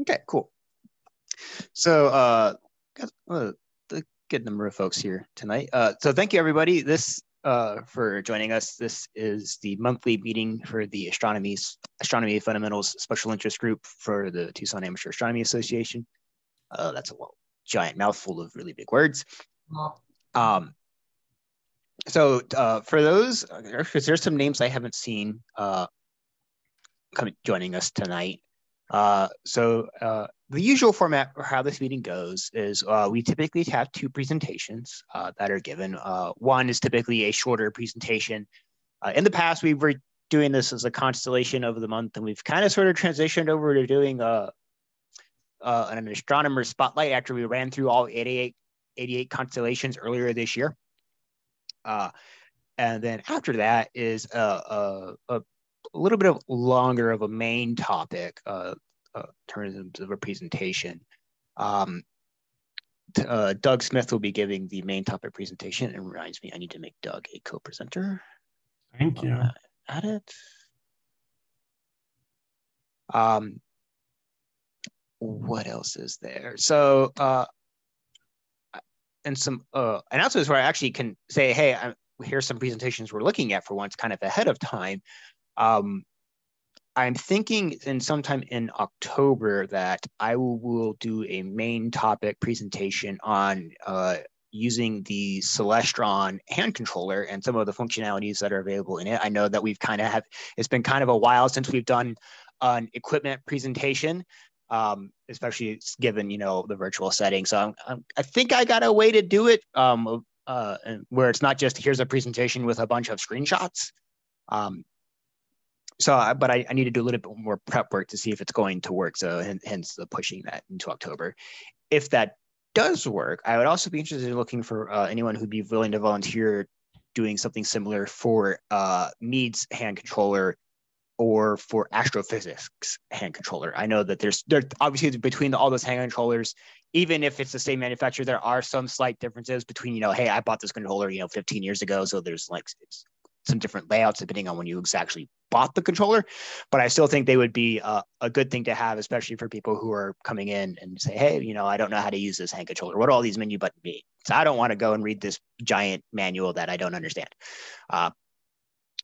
Okay, cool. So, uh, got uh, a good number of folks here tonight. Uh, so, thank you everybody. This uh, for joining us. This is the monthly meeting for the astronomy astronomy fundamentals special interest group for the Tucson Amateur Astronomy Association. Uh, that's a well, giant mouthful of really big words. Um, so uh, for those, there's some names I haven't seen uh, coming joining us tonight. Uh, so uh, the usual format for how this meeting goes is uh, we typically have two presentations uh, that are given. Uh, one is typically a shorter presentation. Uh, in the past, we were doing this as a constellation of the month, and we've kind of sort of transitioned over to doing a, an astronomer spotlight after we ran through all 88, 88 constellations earlier this year. and then after that is a, a, a a little bit of longer of a main topic uh, uh, in terms of a presentation. Um, uh, Doug Smith will be giving the main topic presentation. It reminds me, I need to make Doug a co-presenter. Thank you. Add it. Um, what else is there? So, uh, and some uh, announcements where I actually can say, hey, I'm, here's some presentations we're looking at for once, kind of ahead of time. Um, I'm thinking in sometime in October that I will, will do a main topic presentation on uh, using the Celestron hand controller and some of the functionalities that are available in it. I know that we've kind of have, it's been kind of a while since we've done an equipment presentation, um, especially given, you know, the virtual setting. So I'm, I'm, i think I got a way to do it um, uh, where it's not just here's a presentation with a bunch of screenshots. Um, so but I, I, need to do a little bit more prep work to see if it's going to work so hence the pushing that into october. If that does work i would also be interested in looking for uh, anyone who'd be willing to volunteer doing something similar for uh, Meade's hand controller or for astrophysics hand controller. I know that there's there obviously between all those hand controllers even if it's the same manufacturer there are some slight differences between you know hey i bought this controller you know 15 years ago so there's like some different layouts depending on when you exactly bought the controller. But I still think they would be a, a good thing to have, especially for people who are coming in and say, hey, you know, I don't know how to use this hand controller. What do all these menu buttons mean? So I don't want to go and read this giant manual that I don't understand. Uh,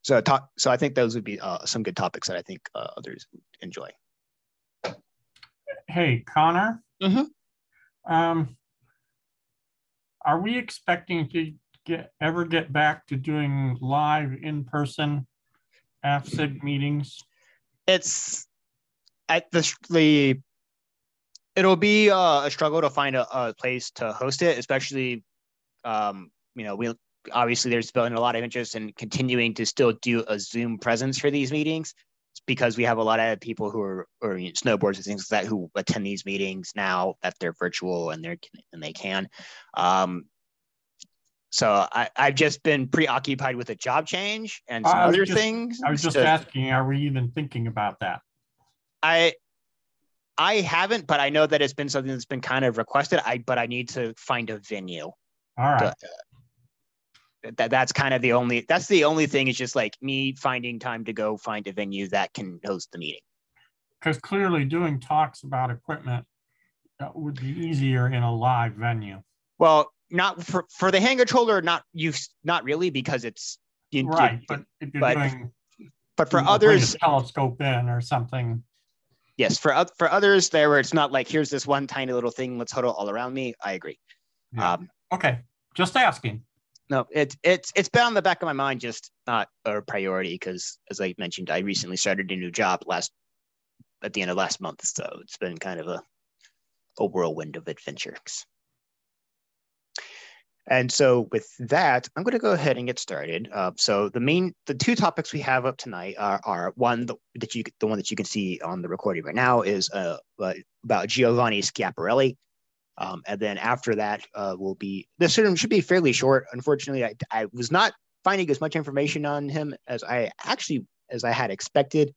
so talk, so I think those would be uh, some good topics that I think uh, others enjoy. Hey, Connor. Mm-hmm. Um, are we expecting to get ever get back to doing live in person AFSIG meetings? It's at the the it'll be uh, a struggle to find a, a, place to host it, especially um, you know we obviously there's been a lot of interest in continuing to still do a Zoom presence for these meetings because we have a lot of people who are or you know, snowboards and things like that who attend these meetings now that they're virtual and they're and they can. Um, so I, I've just been preoccupied with a job change and some other just, things. I was just to, asking, are we even thinking about that? I I haven't, but I know that it's been something that's been kind of requested. I but I need to find a venue. All right. To, uh, that that's kind of the only that's the only thing is just like me finding time to go find a venue that can host the meeting. Because clearly doing talks about equipment uh, would be easier in a live venue. Well, not for for the hand controller, not use not really because it's you, right. You, but if you're but, doing, but for others, telescope in or something. Yes, for for others, there where it's not like here's this one tiny little thing. Let's huddle all around me. I agree. Yeah. Um, okay, just asking. No, it's it's it's been on the back of my mind, just not a priority because, as I mentioned, I recently started a new job last at the end of last month, so it's been kind of a a whirlwind of adventures. And so with that, I'm going to go ahead and get started. Uh, so the main, the two topics we have up tonight are, are one the, that you, the one that you can see on the recording right now is uh, about Giovanni Schiaparelli. Um, and then after that uh, will be, this should be fairly short. Unfortunately, I, I was not finding as much information on him as I actually, as I had expected.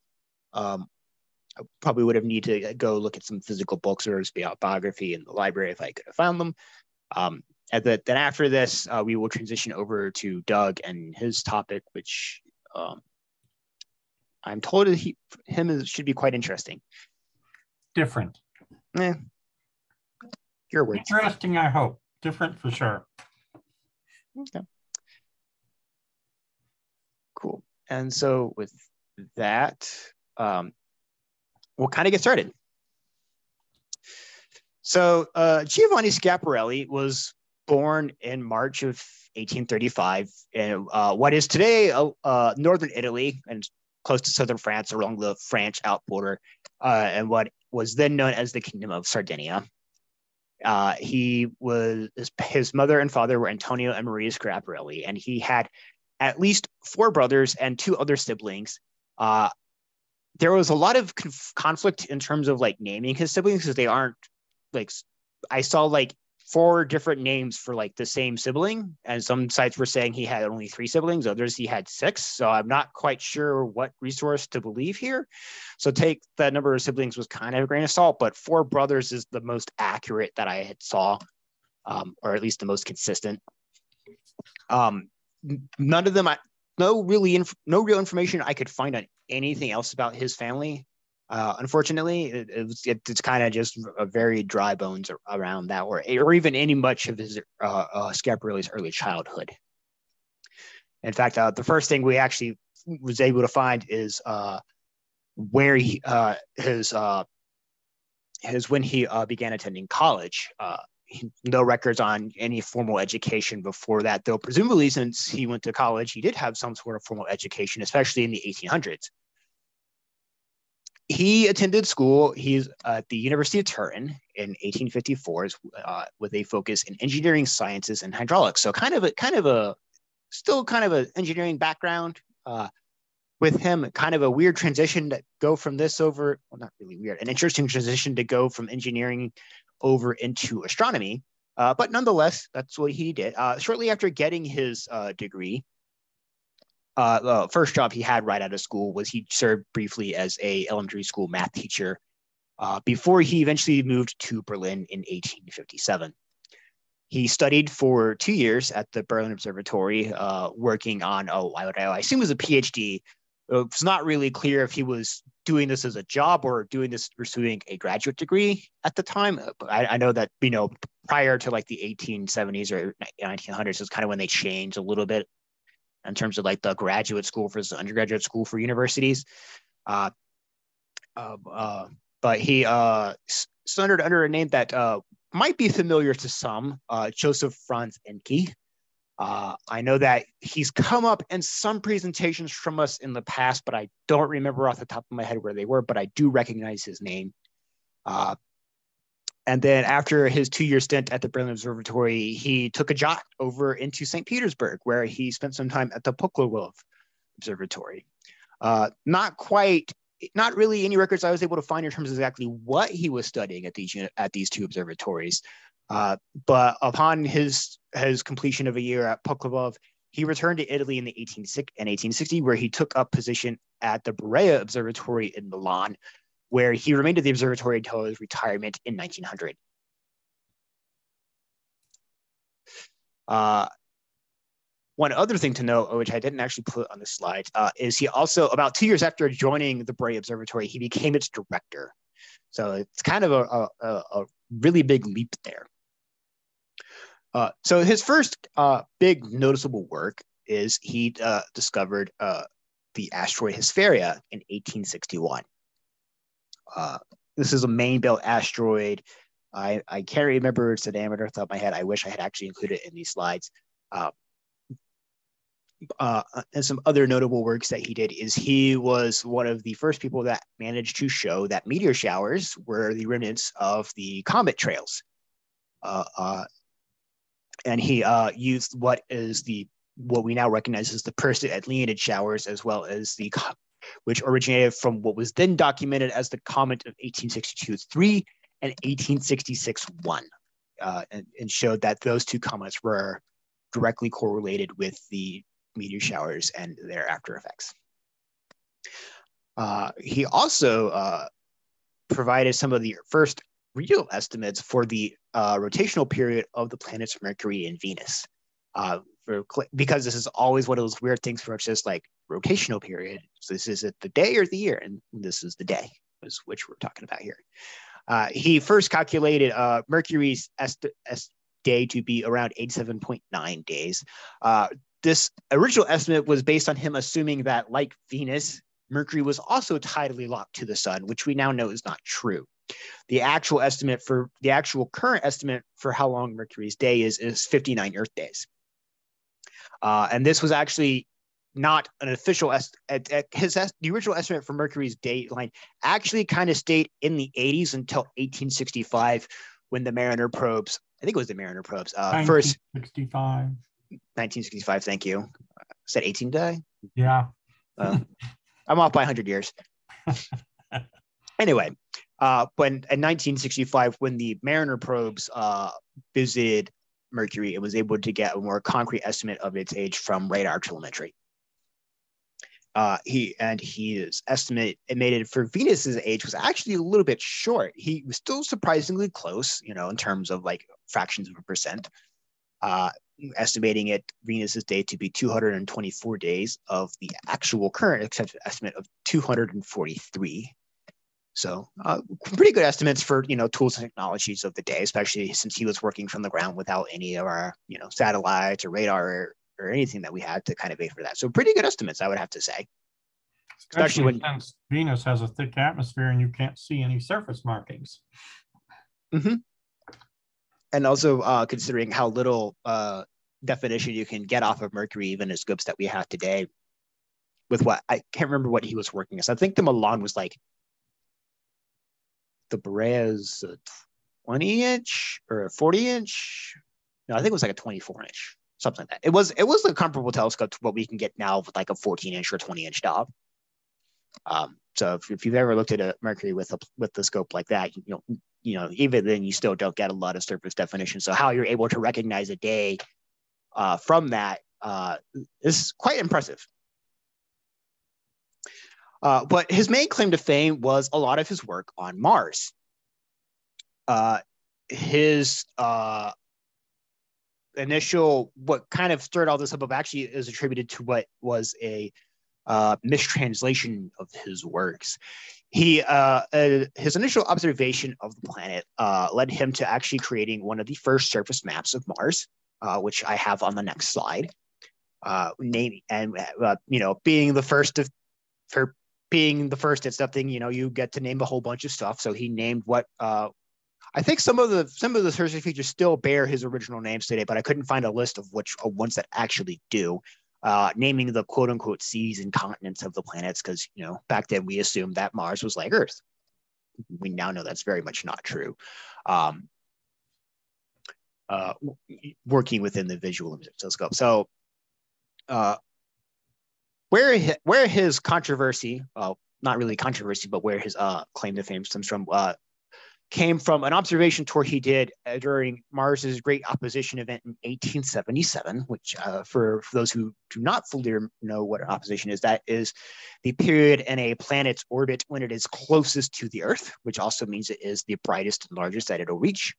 Um, I probably would have needed to go look at some physical books or his biography in the library if I could have found them. Um, and the, then after this, uh, we will transition over to Doug and his topic, which um, I'm told he, him is, should be quite interesting. Different. Eh, your words. Interesting, I hope. Different for sure. Okay. Cool. And so with that, um, we'll kind of get started. So uh, Giovanni Schiaparelli was born in March of 1835 in uh, what is today uh, uh, northern Italy and close to southern France along the French out border, uh, and what was then known as the Kingdom of Sardinia. Uh, he was his, his, mother and father were Antonio and Maria Schiaparelli, and he had at least four brothers and two other siblings. Uh, there was a lot of conf- conflict in terms of like naming his siblings because they aren't like I saw like four different names for like the same sibling and some sites were saying he had only three siblings others he had six so i'm not quite sure what resource to believe here. So take that number of siblings was kind of a grain of salt but four brothers is the most accurate that i had saw um, or at least the most consistent. Um, none of them I, no really inf- no real information i could find on anything else about his family uh, unfortunately, it, it was, it, it's kind of just a very dry bones around that, or, or even any much of his uh, uh, early childhood. In fact, uh, the first thing we actually was able to find is uh, where he uh, his uh, his when he began attending college. He, no records on any formal education before that, though presumably since he went to college, he did have some sort of formal education, especially in the 1800s he attended school. He's at the University of Turin in 1854 uh, with a focus in engineering sciences and hydraulics. So kind of a kind of a still kind of an engineering background. Uh, with him, kind of a weird transition to go from this over. Well, not really weird. An interesting transition to go from engineering over into astronomy. Uh, but nonetheless, that's what he did. Uh, shortly after getting his uh, degree, uh, the first job he had right out of school was he served briefly as a elementary school math teacher uh, before he eventually moved to Berlin in 1857. He studied for two years at the Berlin Observatory, uh, working on, oh, I would I assume it was a PhD. It's not really clear if he was doing this as a job or doing this pursuing a graduate degree at the time. But I, I know that, you know, prior to like the 1870s or 1900s is kind of when they changed a little bit in terms of like the graduate school versus undergraduate school for universities. Uh, uh, uh, but he uh, centered under a name that uh, might be familiar to some, uh, Joseph Franz Encke. I know that he's come up in some presentations from us in the past, but I don't remember off the top of my head where they were, but I do recognize his name. And then after his two-year stint at the Berlin Observatory, he took a jaunt over into St. Petersburg, where he spent some time at the Pulkovo Observatory. Uh, not quite, not really any records I was able to find in terms of exactly what he was studying at these at these two observatories. Uh, but upon his his completion of a year at Pulkovo, he returned to Italy in the 18, in 1860, where he took up position at the Brera Observatory in Milan, where he remained at the observatory until his retirement in 1900. Uh, one other thing to note, which I didn't actually put on the slide, uh, is he also, about two years after joining the Brera Observatory, he became its director. So it's kind of a, a, a really big leap there. Uh, so his first uh, big noticeable work is he uh, discovered uh, the asteroid Hesperia in 1861. Uh, this is a main belt asteroid. I, I can't remember its diameter off the top of my head. I wish I had actually included it in these slides. Uh, uh, and some other notable works that he did is he was one of the first people that managed to show that meteor showers were the remnants of the comet trails. Uh, uh, and he uh, used what is the what we now recognize as the Perseid Leonid showers, as well as the which originated from what was then documented as the comet of 1862-3 and 1866-1, uh, and, and, showed that those two comets were directly correlated with the meteor showers and their after effects. Uh, he also uh, provided some of the first real estimates for the uh, rotational period of the planets Mercury and Venus. For, because this is always one of those weird things for us, just like rotational period. So this is it the day or the year, and this is the day, is which we're talking about here. Uh, he first calculated uh, Mercury's day to be around 87.9 days. Uh, this original estimate was based on him assuming that, like Venus, Mercury was also tidally locked to the sun, which we now know is not true. The actual estimate for the actual current estimate for how long Mercury's day is is 59 Earth days. Uh, and this was actually not an official estimate. His the original estimate for Mercury's dateline actually kind of stayed in the 80s until 1865 when the Mariner probes, I think it was the Mariner probes, uh, first 65. 1965. Thank you. said 18 day. Yeah. Uh, I'm off by 100 years. anyway, uh, when in 1965, when the Mariner probes uh, visited Mercury, it was able to get a more concrete estimate of its age from radar telemetry. Uh, he and his estimate estimated for Venus's age was actually a little bit short. He was still surprisingly close, you know, in terms of like fractions of a percent. Uh, estimating it Venus's day to be 224 days of the actual current accepted estimate of 243. So uh, pretty good estimates for you know tools and technologies of the day, especially since he was working from the ground without any of our you know satellites or radar or, or anything that we had to kind of pay for that. So pretty good estimates, I would have to say. Especially, especially when since Venus has a thick atmosphere and you can't see any surface markings. Mm-hmm. And also uh, considering how little uh, definition you can get off of Mercury, even as scopes that we have today, with what I can't remember what he was working as. I think the Milan was like the Brera is a 20 inch or a 40 inch. No, I think it was like a 24 inch, something like that. It was it was a comparable telescope to what we can get now with like a 14 inch or 20 inch dial. Um, so if, if, you've ever looked at a Mercury with a with the scope like that, you know, you know, even then you still don't get a lot of surface definition. So how you're able to recognize a day uh, from that uh, is quite impressive. Uh, but his main claim to fame was a lot of his work on Mars. Uh, his uh, initial, what kind of stirred all this up, of actually is attributed to what was a uh, mistranslation of his works. He, uh, uh, his initial observation of the planet led him to actually creating one of the first surface maps of Mars, which I have on the next slide. Name and you know being the first of for being the first at something, you know, you get to name a whole bunch of stuff. So he named what uh, I think some of the some of the search features still bear his original names today, but I couldn't find a list of which ones that actually do. Uh, naming the quote unquote seas and continents of the planets, because you know back then we assumed that Mars was like Earth. We now know that's very much not true. Um, uh, working within the visual telescope. So uh, where where his controversy, not really controversy, but where his uh, claim to fame stems from, uh, came from an observation tour he did uh, during Mars's Great Opposition event in 1877. Which, uh, for, for those who do not fully know what an opposition is, that is the period in a planet's orbit when it is closest to the Earth, which also means it is the brightest and largest that it'll reach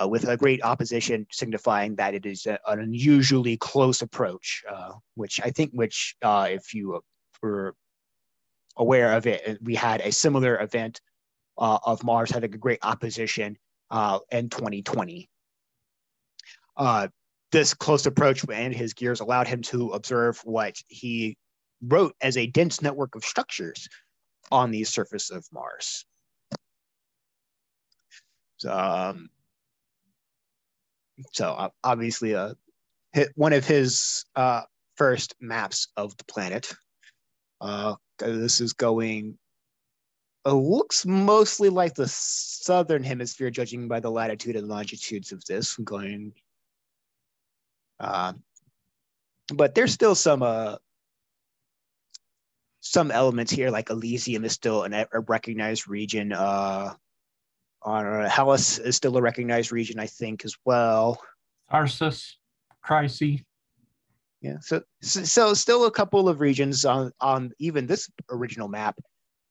uh, with a great opposition signifying that it is a, an unusually close approach, uh, which I think, which uh, if you were aware of it, we had a similar event uh, of Mars having a great opposition uh, in 2020. Uh, this close approach and his gears allowed him to observe what he wrote as a dense network of structures on the surface of Mars. Um, so obviously, uh, one of his uh, first maps of the planet. Uh, this is going. It looks mostly like the southern hemisphere, judging by the latitude and longitudes of this. Going, uh, but there's still some uh, some elements here, like Elysium is still an, a recognized region. Uh, uh, Hellas is still a recognized region, I think, as well. Tharsis, Chryse. Yeah, so, so still a couple of regions on on even this original map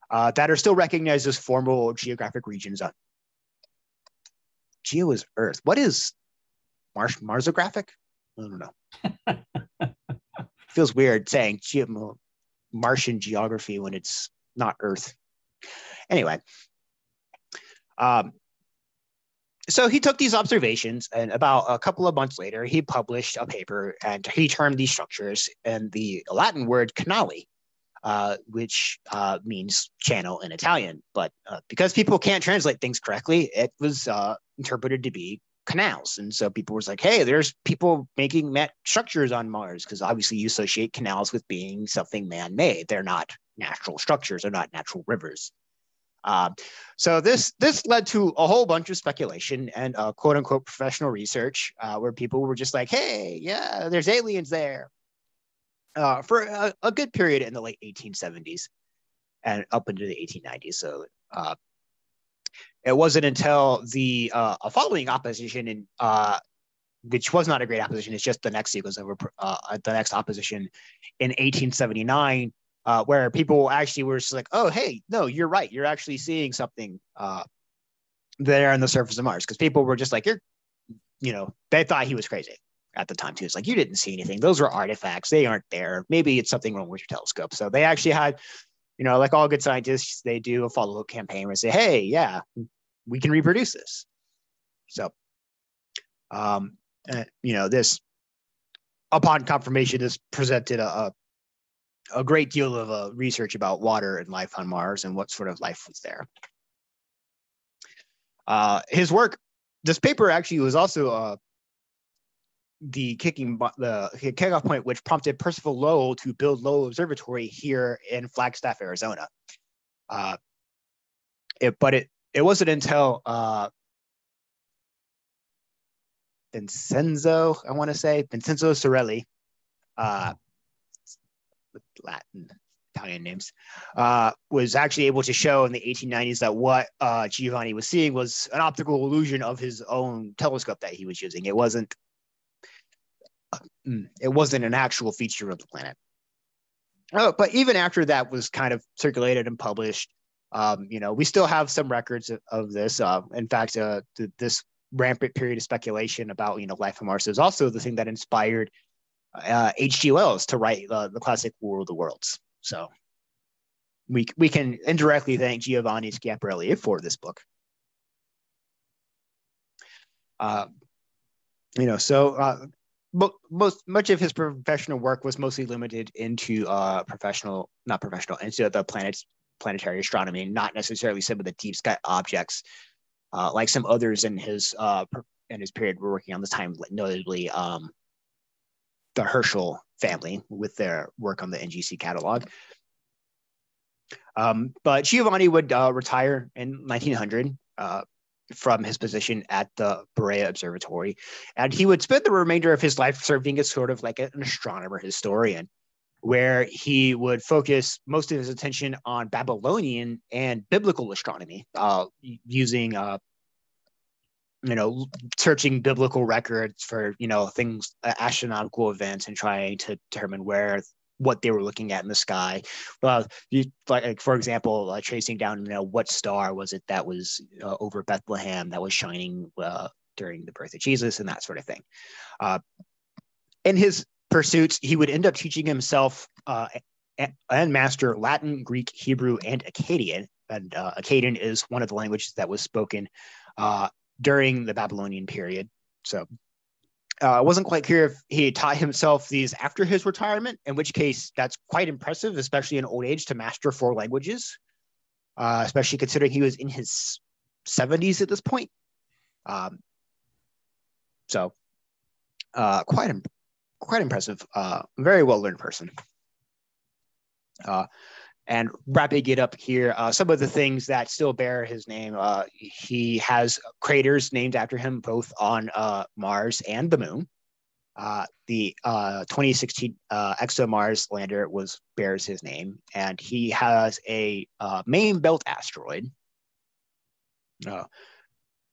uh, that are still recognized as formal geographic regions. On Geo is Earth. What is Mars Marsographic? I don't know. Feels weird saying Martian geography when it's not Earth. Anyway, Um, so he took these observations, and about a couple of months later, he published a paper, and he termed these structures and the Latin word canali, uh, which uh, means channel in Italian. But uh, because people can't translate things correctly, it was uh, interpreted to be canals. And so people was like, hey, there's people making met structures on Mars because obviously you associate canals with being something man-made. They're not natural structures. They're not natural rivers. Um, so this this led to a whole bunch of speculation and uh, quote unquote professional research uh, where people were just like, hey, yeah, there's aliens there uh, for a, a, good period in the late 1870s and up into the 1890s. So uh, it wasn't until the uh, following opposition in which was not a great opposition. It's just the next sequence of uh, the next opposition in 1879 uh, where people actually were just like, oh, hey, no, you're right. You're actually seeing something uh, there on the surface of Mars. Because people were just like, you're, you know, they thought he was crazy at the time too. It's like, you didn't see anything. Those were artifacts. They aren't there. Maybe it's something wrong with your telescope. So they actually had, you know, like all good scientists, they do a follow up campaign where they say, hey, yeah, we can reproduce this. So, um, uh, you know, this upon confirmation is presented a, a a great deal of uh, research about water and life on Mars and what sort of life was there. Uh, his work, this paper actually was also uh, the kicking the kickoff point, which prompted Percival Lowell to build Lowell Observatory here in Flagstaff, Arizona. Uh, it, but it it wasn't until uh, Vincenzo, I want to say Vincenzo Cerulli, uh, Latin Italian names, uh, was actually able to show in the 1890s that what uh, Giovanni was seeing was an optical illusion of his own telescope that he was using. It wasn't. Mm, it wasn't an actual feature of the planet. Oh, but even after that was kind of circulated and published, um, you know, we still have some records of, of this. Uh, in fact, uh, th- this rampant period of speculation about you know life on Mars is also the thing that inspired uh, H.G. Wells to write uh, the classic War of the Worlds. So we we can indirectly thank Giovanni Schiaparelli for this book. Uh, you know, so uh, most much of his professional work was mostly limited into uh, professional, not professional, into the planets planetary astronomy, not necessarily some of the deep sky objects, uh, like some others in his uh, in his period were working on this time, notably um, the Herschel family with their work on the NGC catalog. Um, but Giovanni would uh, retire in 1900 uh, from his position at the Brera Observatory, and he would spend the remainder of his life serving as sort of like an astronomer historian, where he would focus most of his attention on Babylonian and biblical astronomy, uh, using uh, you know searching biblical records for you know things uh, astronomical events and trying to determine where what they were looking at in the sky. Well you, like for example uh, tracing down you know what star was it that was uh, over bethlehem that was shining uh, during the birth of jesus and that sort of thing. Uh, in his pursuits he would end up teaching himself uh, and master latin greek hebrew and akkadian. And akkadian is one of the languages that was spoken during the Babylonian period. So uh, wasn't quite clear if he taught himself these after his retirement, in which case that's quite impressive, especially in old age, to master four languages, uh, especially considering he was in his 70s at this point. Um, so uh, quite quite impressive. Uh, very well learned person. And wrapping it up here, uh, some of the things that still bear his name. Uh, he has craters named after him both on uh, Mars and the Moon. Uh, the uh, 2016 uh, ExoMars lander was bears his name, and he has a main belt asteroid,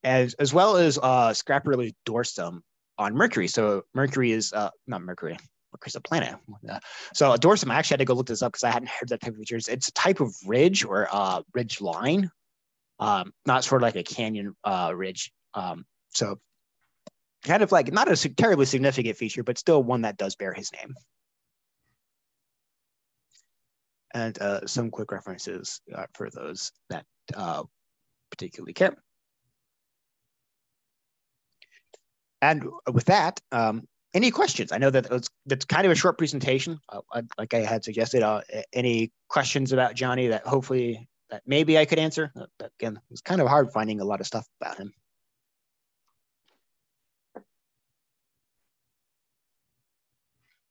as as well as uh, Schiaparelli's Dorsum on Mercury. So Mercury is not Mercury chrysoplana. planet, so a dorsum, I actually had to go look this up because I hadn't heard that type of features. It's a type of ridge or uh, ridge line, um, not sort of like a canyon uh, ridge. Um, so kind of like not a terribly significant feature, but still one that does bear his name. And uh, some quick references uh, for those that uh, particularly care. And uh, with that, um, any questions? I know that was, that's kind of a short presentation. Uh, like I had suggested, uh, any questions about Johnny that hopefully that maybe I could answer. Uh, again, it was kind of hard finding a lot of stuff about him.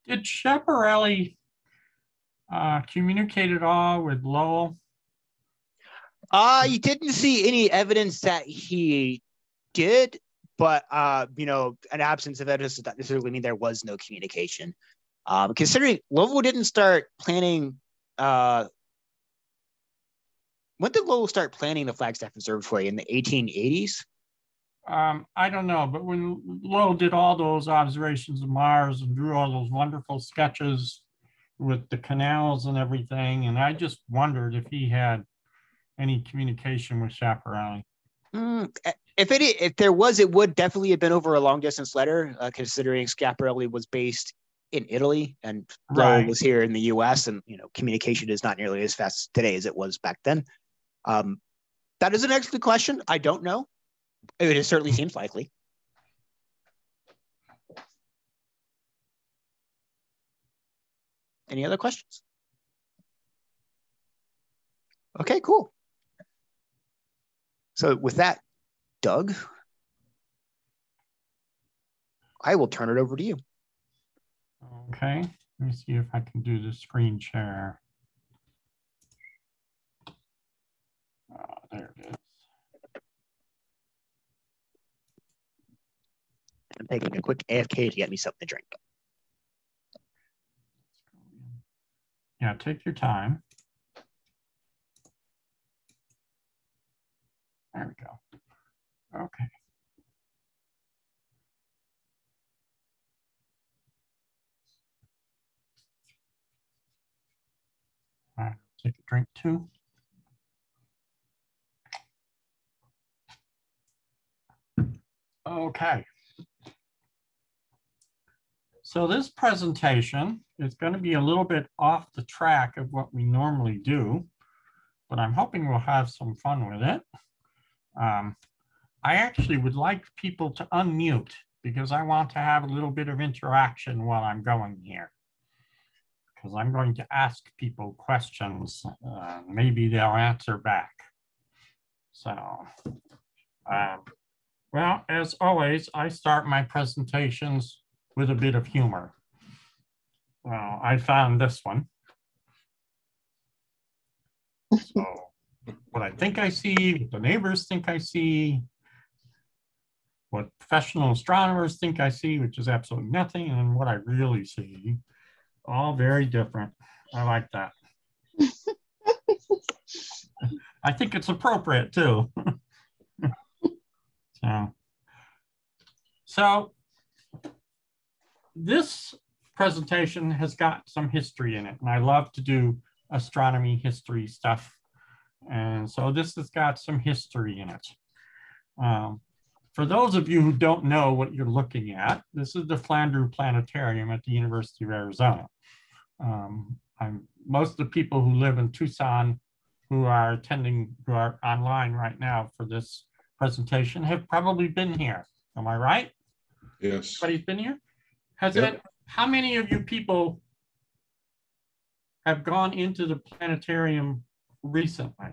Did Schiaparelli uh, communicate at all with Lowell? Uh, you didn't see any evidence that he did, but uh, you know, an absence of evidence does not necessarily mean there was no communication. Um, considering Lowell didn't start planning, uh, when did Lowell start planning the Flagstaff Observatory in the 1880s? Um, I don't know, but when Lowell did all those observations of Mars and drew all those wonderful sketches with the canals and everything, and I just wondered if he had any communication with Schiaparelli. Mm, if it if there was, it would definitely have been over a long distance letter, uh, considering Schiaparelli was based in Italy and right. was here in the U.S. and you know communication is not nearly as fast today as it was back then. Um, that is an excellent question. I don't know. It certainly seems likely. Any other questions? Okay, cool. So with that, Doug, I will turn it over to you. Okay, let me see if I can do the screen share. Oh, there it is. I'm taking a quick AFK to get me something to drink. Yeah, take your time. There we go. Okay. Take a drink too. Okay. So this presentation is going to be a little bit off the track of what we normally do, but I'm hoping we'll have some fun with it. Um, I actually would like people to unmute because I want to have a little bit of interaction while I'm going here. Because I'm going to ask people questions. Uh, maybe they'll answer back. So, uh, well, as always, I start my presentations with a bit of humor. Well, I found this one. So what I think I see, what the neighbors think I see, what professional astronomers think I see, which is absolutely nothing, and what I really see, all very different. I like that. I think it's appropriate too. so, so this presentation has got some history in it, and I love to do astronomy history stuff and so this has got some history in it. Um, for those of you who don't know what you're looking at, this is the Flandrau Planetarium at the University of Arizona. Um, most of the people who live in Tucson who are attending, who are online right now for this presentation have probably been here. Am I right? Yes. Everybody's been here? Has yep. it, how many of you people have gone into the planetarium recently.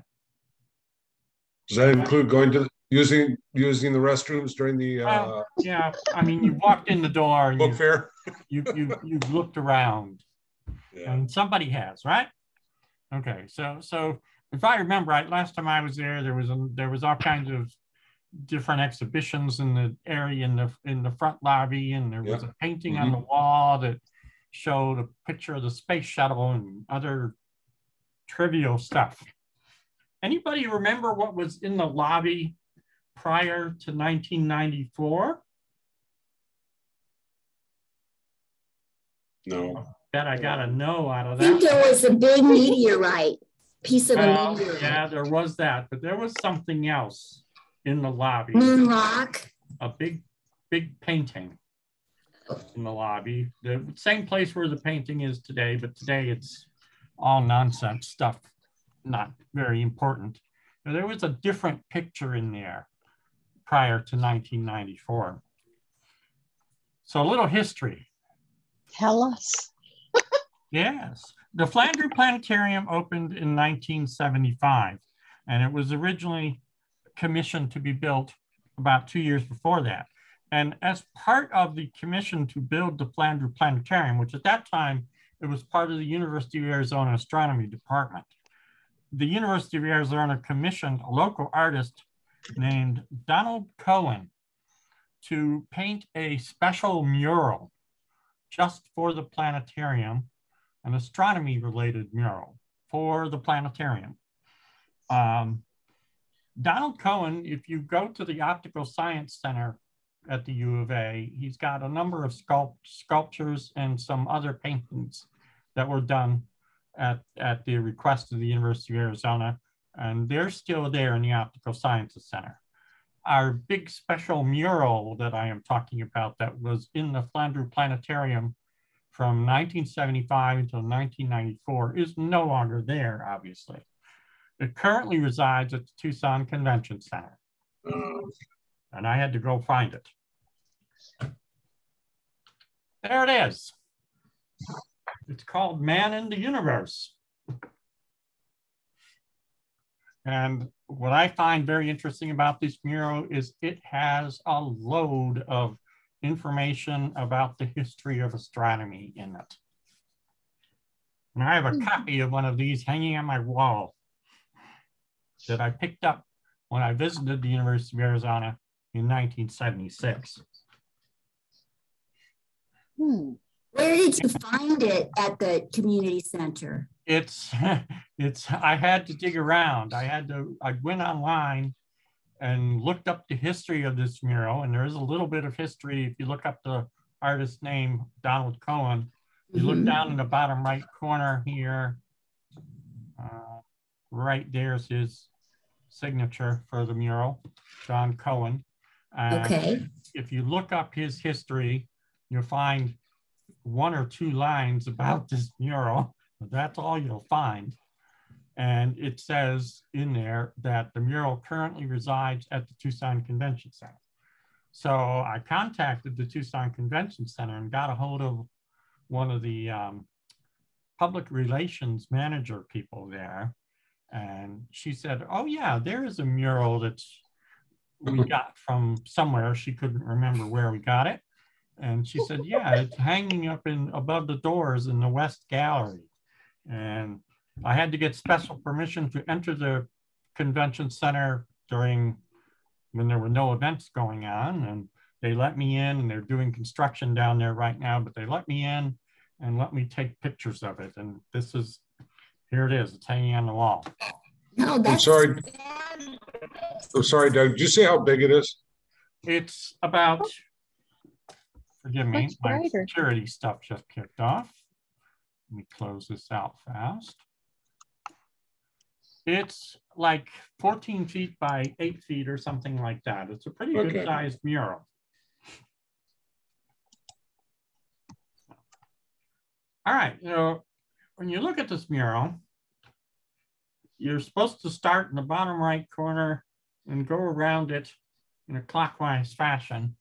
Does that include going to using using the restrooms during the? Uh, yeah, I mean, you walked in the door. Book you, fair. you you you looked around, yeah. and somebody has, right? Okay, so so if I remember right, last time I was there, there was a, there was all kinds of different exhibitions in the area in the in the front lobby, and there was a painting mm-hmm. on the wall that showed a picture of the space shuttle and other trivial stuff. Anybody remember what was in the lobby prior to 1994? No. Bet I got a no out of that. I think there was a big meteorite, piece of a meteorite. Yeah, there was that, but there was something else in the lobby. Moon rock. A big, big painting oh. in the lobby. The same place where the painting is today, but today it's all nonsense stuff, not very important. Now, there was a different picture in there prior to 1994. So a little history. Tell us. Yes. The Flandrau Planetarium opened in 1975, and it was originally commissioned to be built about two years before that. And as part of the commission to build the Flandrau Planetarium, which at that time it was part of the University of Arizona Astronomy Department, the University of Arizona commissioned a local artist named Donald Cohen to paint a special mural just for the planetarium, an astronomy related mural for the planetarium. Um, Donald Cohen, if you go to the Optical Science Center at the U of A, he's got a number of sculpt sculptures and some other paintings that were done at, at the request of the University of Arizona, and they're still there in the Optical Sciences Center. Our big special mural that I am talking about that was in the Flandrau Planetarium from 1975 until 1994 is no longer there, obviously. It currently resides at the Tucson Convention Center. And I had to go find it. There it is. It's called Man in the Universe. And what I find very interesting about this mural is it has a load of information about the history of astronomy in it. And I have a copy of one of these hanging on my wall that I picked up when I visited the University of Arizona in 1976. Hmm. Where did you find it at the community center? It's it's I had to dig around. I had to I went online and looked up the history of this mural, and there is a little bit of history if you look up the artist name Donald Cohen. You look Mhm. down in the bottom right corner here. Uh, right there's his signature for the mural, John Cohen. And Okay. if you look up his history, you'll find one or two lines about this mural. That's all you'll find. And it says in there that the mural currently resides at the Tucson Convention Center. So I contacted the Tucson Convention Center and got a hold of one of the um, public relations manager people there. And she said, Oh, yeah, there is a mural that's we got from somewhere. She couldn't remember where we got it. And she said, Yeah, it's hanging up in above the doors in the West Gallery. And I had to get special permission to enter the convention center during when there were no events going on. And they let me in, and they're doing construction down there right now, but they let me in and let me take pictures of it. And this is here it is, it's hanging on the wall. No, that's. I'm sorry. I'm oh, sorry, Doug. Did you see how big it is? It's about, forgive me, Much my brighter. security stuff just kicked off. Let me close this out fast. It's like 14 feet by eight feet or something like that. It's a pretty Okay. good sized mural. All right, you know, when you look at this mural, you're supposed to start in the bottom right corner and go around it in a clockwise fashion.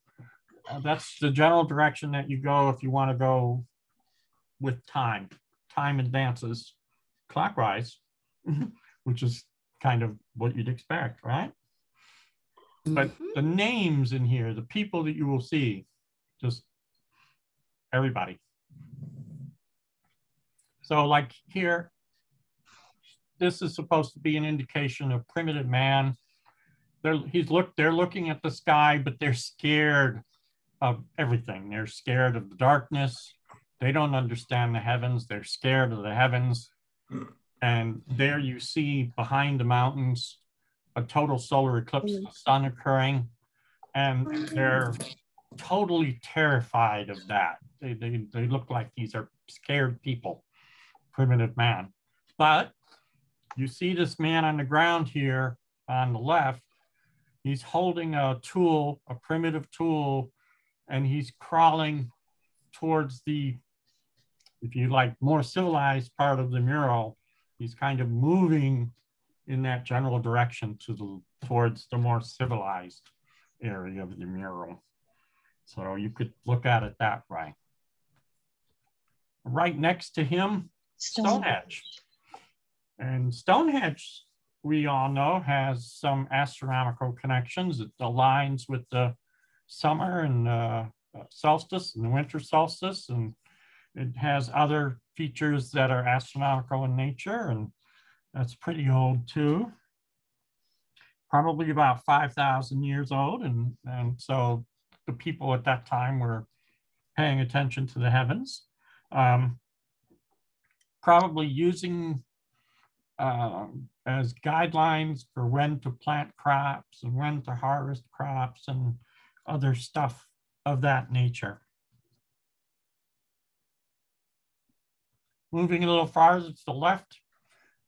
Uh, that's the general direction that you go if you want to go with time. Time advances clockwise, which is kind of what you'd expect, right? But Mhm. the names in here, the people that you will see, just everybody. So like here, this is supposed to be an indication of primitive man. They're, he's look, they're looking at the sky, but they're scared of everything. They're scared of the darkness. They don't understand the heavens. They're scared of the heavens. And there you see behind the mountains a total solar eclipse of the mm. sun occurring. And mm. they're totally terrified of that. They, they, they look like these are scared people, primitive man. But you see this man on the ground here on the left. He's holding a tool, a primitive tool, and he's crawling towards the, if you like, more civilized part of the mural. He's kind of moving in that general direction to the towards the more civilized area of the mural. So you could look at it that way. Right next to him, Stonehenge. And Stonehenge, we all know, has some astronomical connections. It aligns with the summer and uh, solstice and the winter solstice, and it has other features that are astronomical in nature, and that's pretty old too. Probably about 5,000 years old, and, and so the people at that time were paying attention to the heavens. Um, probably using um, as guidelines for when to plant crops and when to harvest crops and other stuff of that nature. Moving a little farther to the left,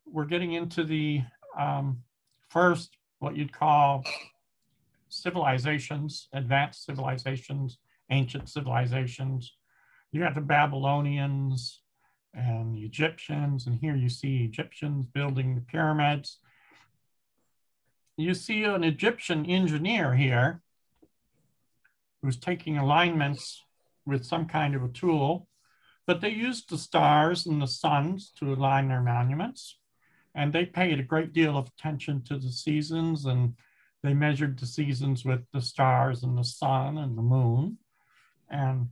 we're getting into the um, first, what you'd call civilizations, advanced civilizations, ancient civilizations. You got the Babylonians, and the Egyptians, and here you see Egyptians building the pyramids. You see an Egyptian engineer here who's taking alignments with some kind of a tool, but they used the stars and the suns to align their monuments. And they paid a great deal of attention to the seasons and they measured the seasons with the stars and the sun and the moon. And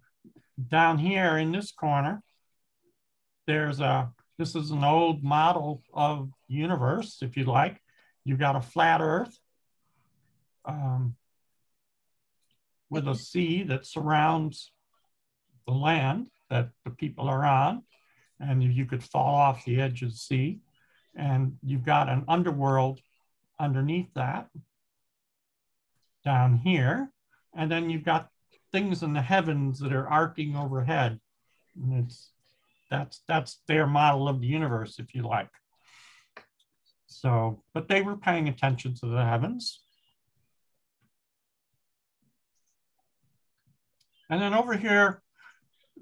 down here in this corner, there's a, this is an old model of universe, if you like. You've got a flat earth um, with a sea that surrounds the land that the people are on. And you could fall off the edge of the sea. And you've got an underworld underneath that down here. And then you've got things in the heavens that are arcing overhead. And it's that's that's their model of the universe, if you like. So, but they were paying attention to the heavens. And then over here,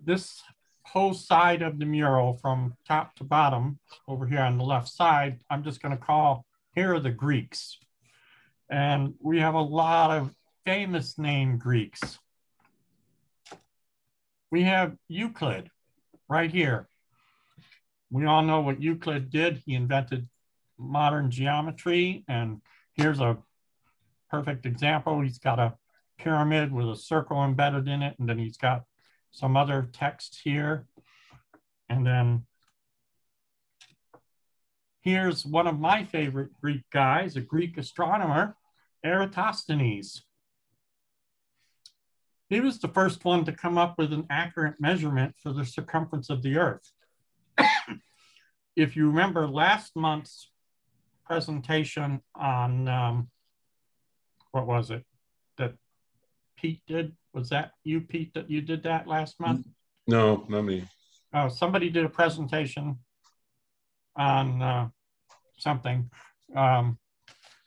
this whole side of the mural from top to bottom over here on the left side, I'm just going to call here are the Greeks. And we have a lot of famous name Greeks. We have Euclid, right here. We all know what Euclid did. He invented modern geometry. And here's a perfect example. He's got a pyramid with a circle embedded in it. And then he's got some other text here. And then here's one of my favorite Greek guys, a Greek astronomer, Eratosthenes. He was the first one to come up with an accurate measurement for the circumference of the Earth. if you remember last month's presentation on, um, what was it, that Pete did? Was that you, Pete, that you did that last month? No, not me. Oh, somebody did a presentation on uh, something. Um,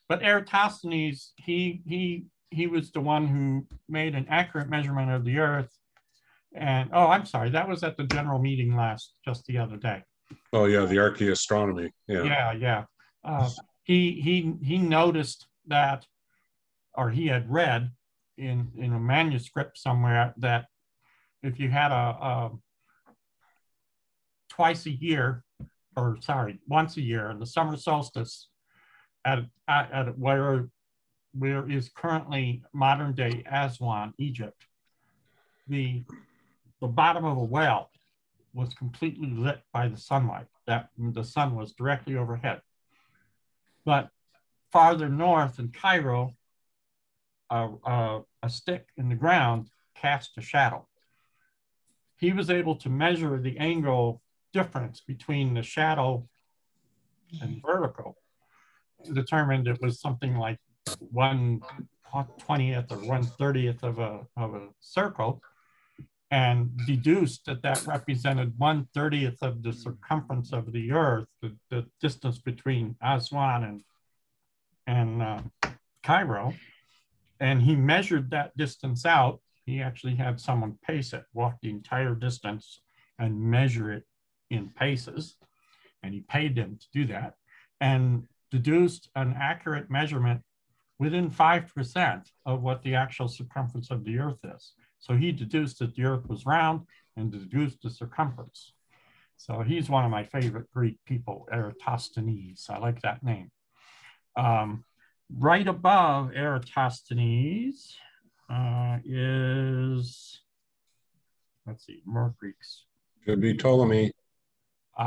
but Eratosthenes, he, he he was the one who made an accurate measurement of the Earth. And oh, I'm sorry, that was at the general meeting last just the other day. Oh yeah, the archaeoastronomy. Yeah, yeah, yeah. Uh, he he he noticed that, or he had read in in a manuscript somewhere that if you had a, a twice a year, or sorry, once a year in the summer solstice, at at, at where where is currently modern day Aswan, Egypt, the, the bottom of a well was completely lit by the sunlight. That the sun was directly overhead. But farther north in Cairo, a, a, a stick in the ground cast a shadow. He was able to measure the angle difference between the shadow and vertical determined it was something like one twentieth or one thirtieth of a of a circle, and deduced that that represented one thirtieth of the circumference of the Earth, the, the distance between Aswan and and uh, Cairo, and he measured that distance out. He actually had someone pace it, walk the entire distance, and measure it in paces, and he paid them to do that, and deduced an accurate measurement within 5% of what the actual circumference of the Earth is. So he deduced that the earth was round and deduced the circumference. So he's one of my favorite Greek people, Eratosthenes. I like that name. Um, right above Eratosthenes uh, is, let's see, more Greeks. Could be Ptolemy. Uh,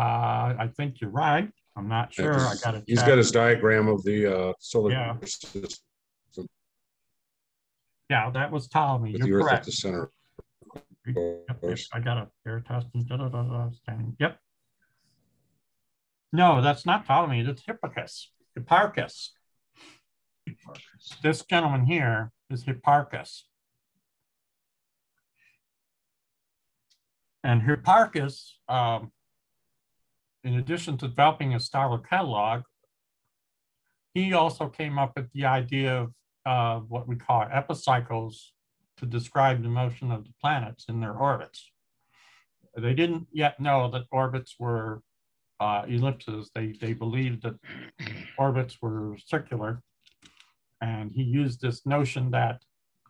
I think you're right. I'm not sure. I got to. He's got his diagram of the uh, solar Yeah. system Yeah, that was Ptolemy. with the You're Earth at the center. Yep, yep. I got it. Eratosthenes. Da, da, da, da, standing. Yep. No, that's not Ptolemy. That's Hipparchus. Hipparchus. This gentleman here is Hipparchus. And Hipparchus, um, in addition to developing a stellar catalog, he also came up with the idea of uh, what we call epicycles to describe the motion of the planets in their orbits. They didn't yet know that orbits were uh, ellipses. They, they believed that orbits were circular. And he used this notion that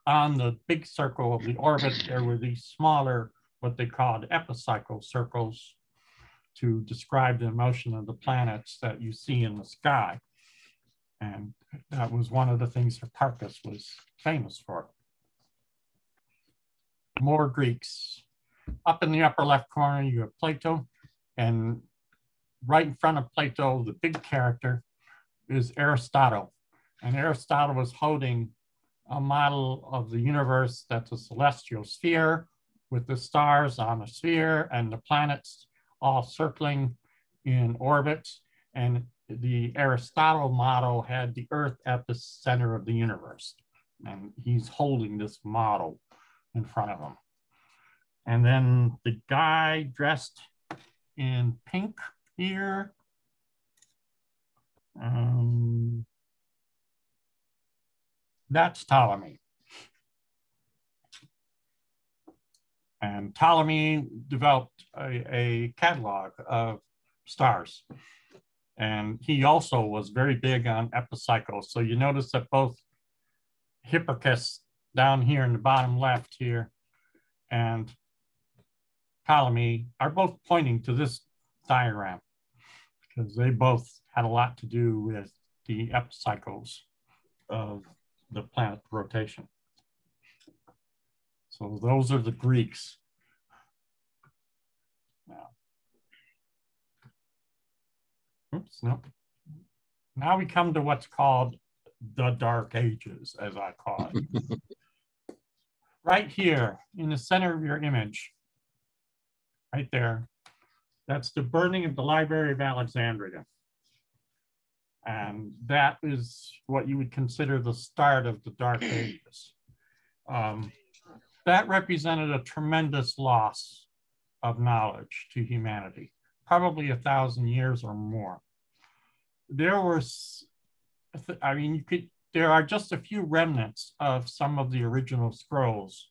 on the big circle of the orbit, there were these smaller, what they called epicycle circles to describe the motion of the planets that you see in the sky. And that was one of the things Hipparchus was famous for. More Greeks. Up in the upper left corner, you have Plato, and right in front of Plato, the big character is Aristotle. And Aristotle was holding a model of the universe that's a celestial sphere with the stars on a sphere and the planets all circling in orbits. And the Aristotle model had the Earth at the center of the universe. And he's holding this model in front of him. And then the guy dressed in pink here. Um, that's Ptolemy. And Ptolemy developed a, a catalog of stars. And he also was very big on epicycles. So you notice that both Hipparchus down here in the bottom left here and Ptolemy are both pointing to this diagram because they both had a lot to do with the epicycles of the planet rotation. So those are the Greeks. Now, oops, no. Now we come to what's called the Dark Ages, as I call it. right here in the center of your image, right there, that's the burning of the Library of Alexandria. And that is what you would consider the start of the Dark Ages. Um, that represented a tremendous loss of knowledge to humanity, probably a thousand years or more. There was, I mean, you could, there are just a few remnants of some of the original scrolls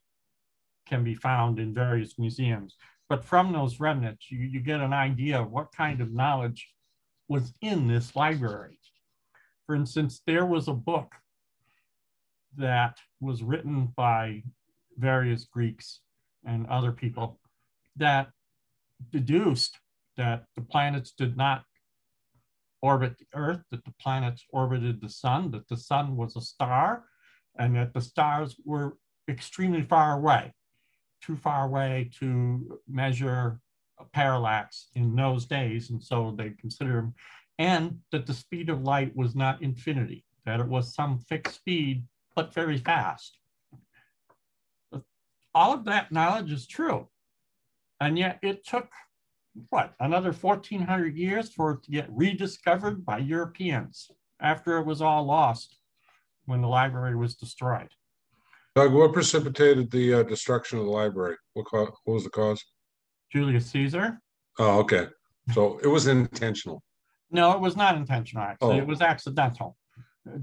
can be found in various museums. But from those remnants, you, you get an idea of what kind of knowledge was in this library. For instance, there was a book that was written by various Greeks and other people that deduced that the planets did not orbit the Earth, that the planets orbited the sun, that the sun was a star, and that the stars were extremely far away, too far away to measure a parallax in those days. And so they consider them, and that the speed of light was not infinity, that it was some fixed speed, but very fast. All of that knowledge is true. And yet it took, what, another 1400 years for it to get rediscovered by Europeans after it was all lost when the library was destroyed. Doug, what precipitated the uh, destruction of the library? What, what was the cause? Julius Caesar? Oh, okay. So it was intentional. No, it was not intentional, actually. It Oh. was accidental.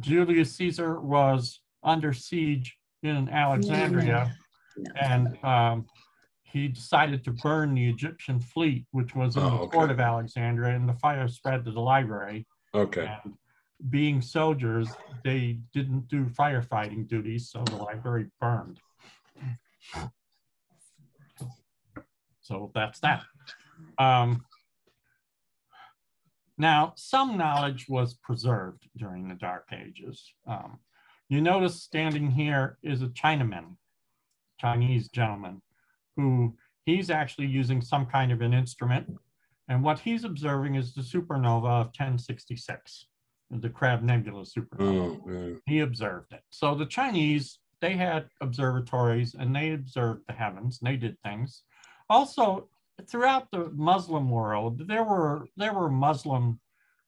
Julius Caesar was under siege in Alexandria, and um, he decided to burn the Egyptian fleet, which was in Oh, the okay. port of Alexandria, and the fire spread to the library. Okay. And being soldiers, they didn't do firefighting duties, so the library burned. So that's that. Um, now, some knowledge was preserved during the Dark Ages. Um, you notice standing here is a Chinaman, Chinese gentleman, who he's actually using some kind of an instrument. And what he's observing is the supernova of 1066, the Crab Nebula supernova. Oh. He observed it. So the Chinese, they had observatories and they observed the heavens and they did things. Also, throughout the Muslim world, there were there were Muslim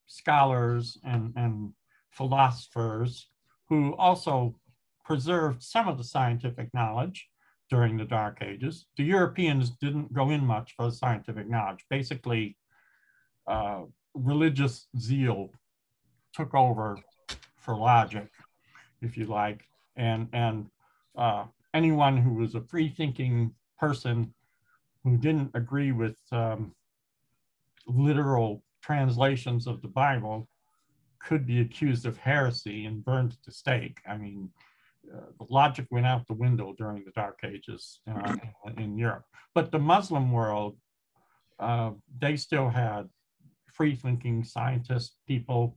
scholars and, and philosophers who also preserved some of the scientific knowledge during the Dark Ages. The Europeans didn't go in much for the scientific knowledge. Basically, uh, religious zeal took over for logic, if you like, and and uh, anyone who was a free-thinking person who didn't agree with um, literal translations of the Bible could be accused of heresy and burned at the stake. I mean, uh, the logic went out the window during the Dark Ages uh, in Europe. But the Muslim world, uh, they still had free-thinking scientists, people.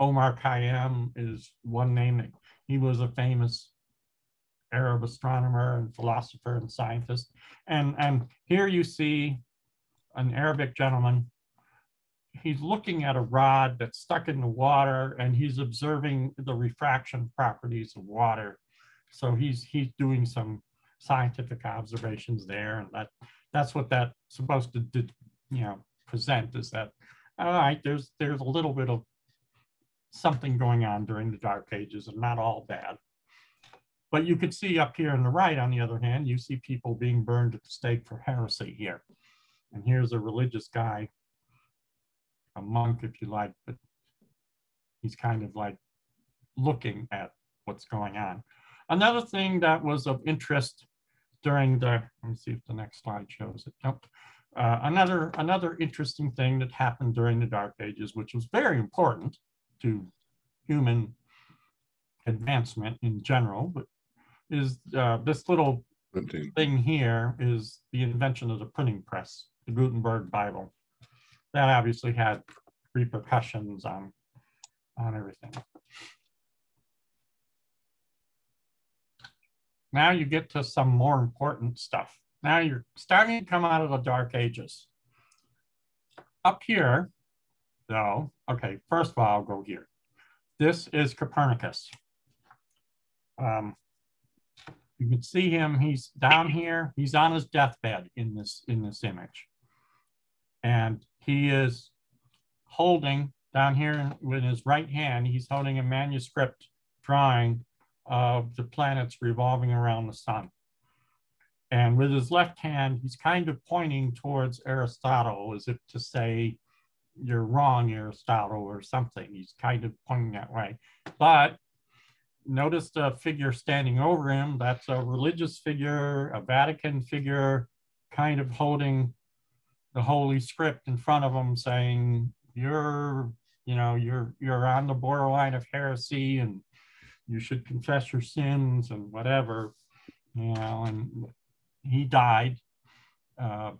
Omar Khayyam is one name. He was a famous Arab astronomer and philosopher and scientist. And, and here you see an Arabic gentleman. He's looking at a rod that's stuck in the water and he's observing the refraction properties of water. So he's he's doing some scientific observations there, and that that's what that's supposed to you know present is that all right. There's there's a little bit of something going on during the Dark Ages, and not all bad. But you could see up here on the right, on the other hand, you see people being burned at the stake for heresy here. And here's a religious guy, a monk, if you like, but he's kind of like looking at what's going on. Another thing that was of interest during the, let me see if the next slide shows it. Nope. Uh, another, another interesting thing that happened during the Dark Ages, which was very important to human advancement in general, but is uh, this little Printing. thing here is the invention of the printing press, the Gutenberg Bible. That obviously had repercussions on, on everything. Now you get to some more important stuff. Now you're starting to come out of the dark ages. Up here, though, okay, first of all, I'll go here. This is Copernicus. Um, you can see him, he's down here, he's on his deathbed in this, in this image. And he is holding down here with his right hand, he's holding a manuscript drawing of the planets revolving around the sun. And with his left hand, he's kind of pointing towards Aristotle as if to say, you're wrong, Aristotle, or something. He's kind of pointing that way. But notice a figure standing over him. That's a religious figure, a Vatican figure, kind of holding the Holy Script in front of him, saying, "You're, you know, you're you're on the borderline of heresy, and you should confess your sins and whatever." You know, and he died uh,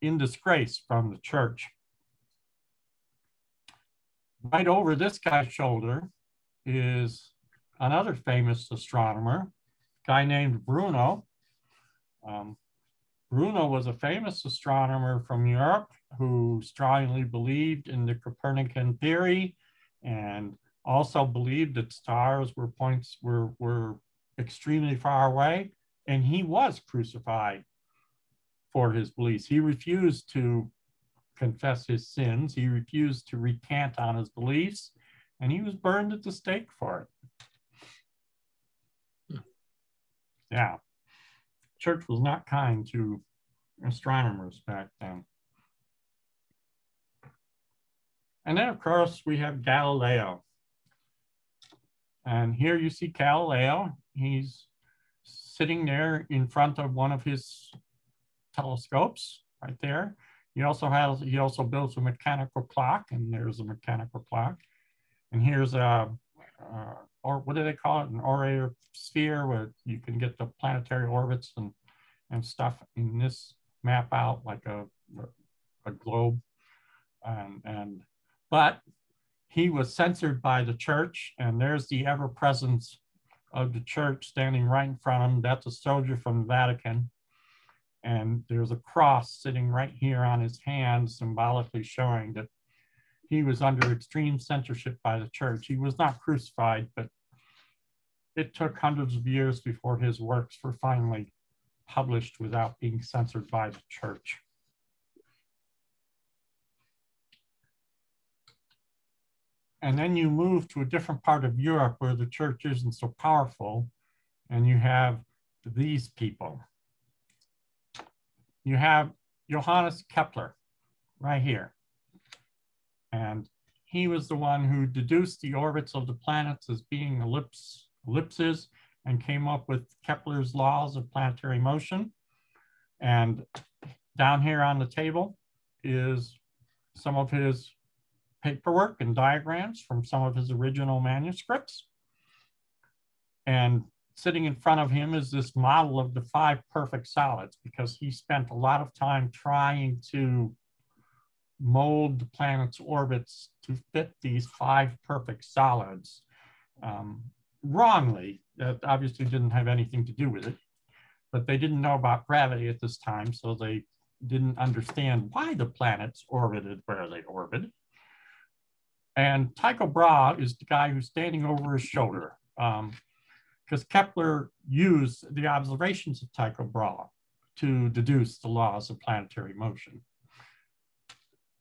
in disgrace from the church. Right over this guy's shoulder is another famous astronomer, guy named Bruno. Um, Bruno was a famous astronomer from Europe who strongly believed in the Copernican theory and also believed that stars were points were, were extremely far away. And he was crucified for his beliefs. He refused to confess his sins. He refused to recant on his beliefs, and he was burned at the stake for it. Yeah. Church was not kind to astronomers back then. And then, of course, we have Galileo. And here you see Galileo. He's sitting there in front of one of his telescopes right there. He also has, he also builds a mechanical clock and there's a mechanical clock. And here's a, uh, or what do they call it? An Orion sphere where you can get the planetary orbits and, and stuff in this map out like a, a globe. And, and, but he was censored by the church and there's the ever presence of the church standing right in front of him. That's a soldier from the Vatican. And there's a cross sitting right here on his hand, symbolically showing that he was under extreme censorship by the church. He was not crucified, but it took hundreds of years before his works were finally published without being censored by the church. And then you move to a different part of Europe where the church isn't so powerful, and you have these people. You have Johannes Kepler right here. And he was the one who deduced the orbits of the planets as being ellipse, ellipses and came up with Kepler's laws of planetary motion. And down here on the table is some of his paperwork and diagrams from some of his original manuscripts. And sitting in front of him is this model of the five perfect solids because he spent a lot of time trying to mold the planet's orbits to fit these five perfect solids um, wrongly. That obviously didn't have anything to do with it, but they didn't know about gravity at this time, so they didn't understand why the planets orbited where they orbited. And Tycho Brahe is the guy who's standing over his shoulder because um, Kepler used the observations of Tycho Brahe to deduce the laws of planetary motion.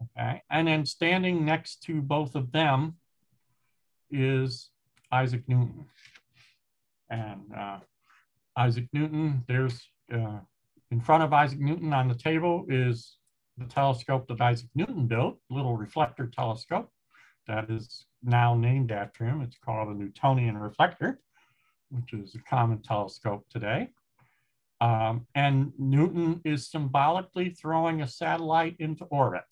Okay, and then standing next to both of them is Isaac Newton. And uh, Isaac Newton, there's uh, in front of Isaac Newton on the table is the telescope that Isaac Newton built, little reflector telescope that is now named after him. It's called a Newtonian reflector, which is a common telescope today. Um, and Newton is symbolically throwing a satellite into orbit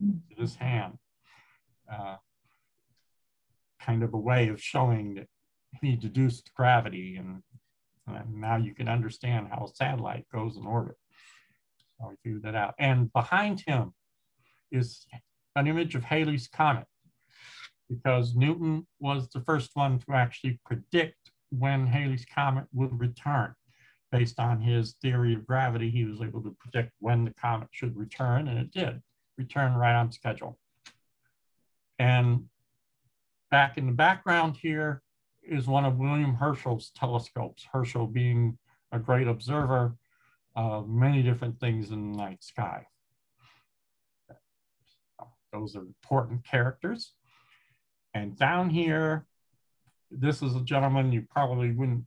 with his hand. Uh, kind of a way of showing that he deduced gravity and, and now you can understand how a satellite goes in orbit. So I figured that out. And behind him is an image of Halley's Comet because Newton was the first one to actually predict when Halley's Comet would return. Based on his theory of gravity, he was able to predict when the comet should return, and it did return right on schedule. And back in the background here is one of William Herschel's telescopes, Herschel being a great observer of many different things in the night sky. Those are important characters. And down here, this is a gentleman you probably wouldn't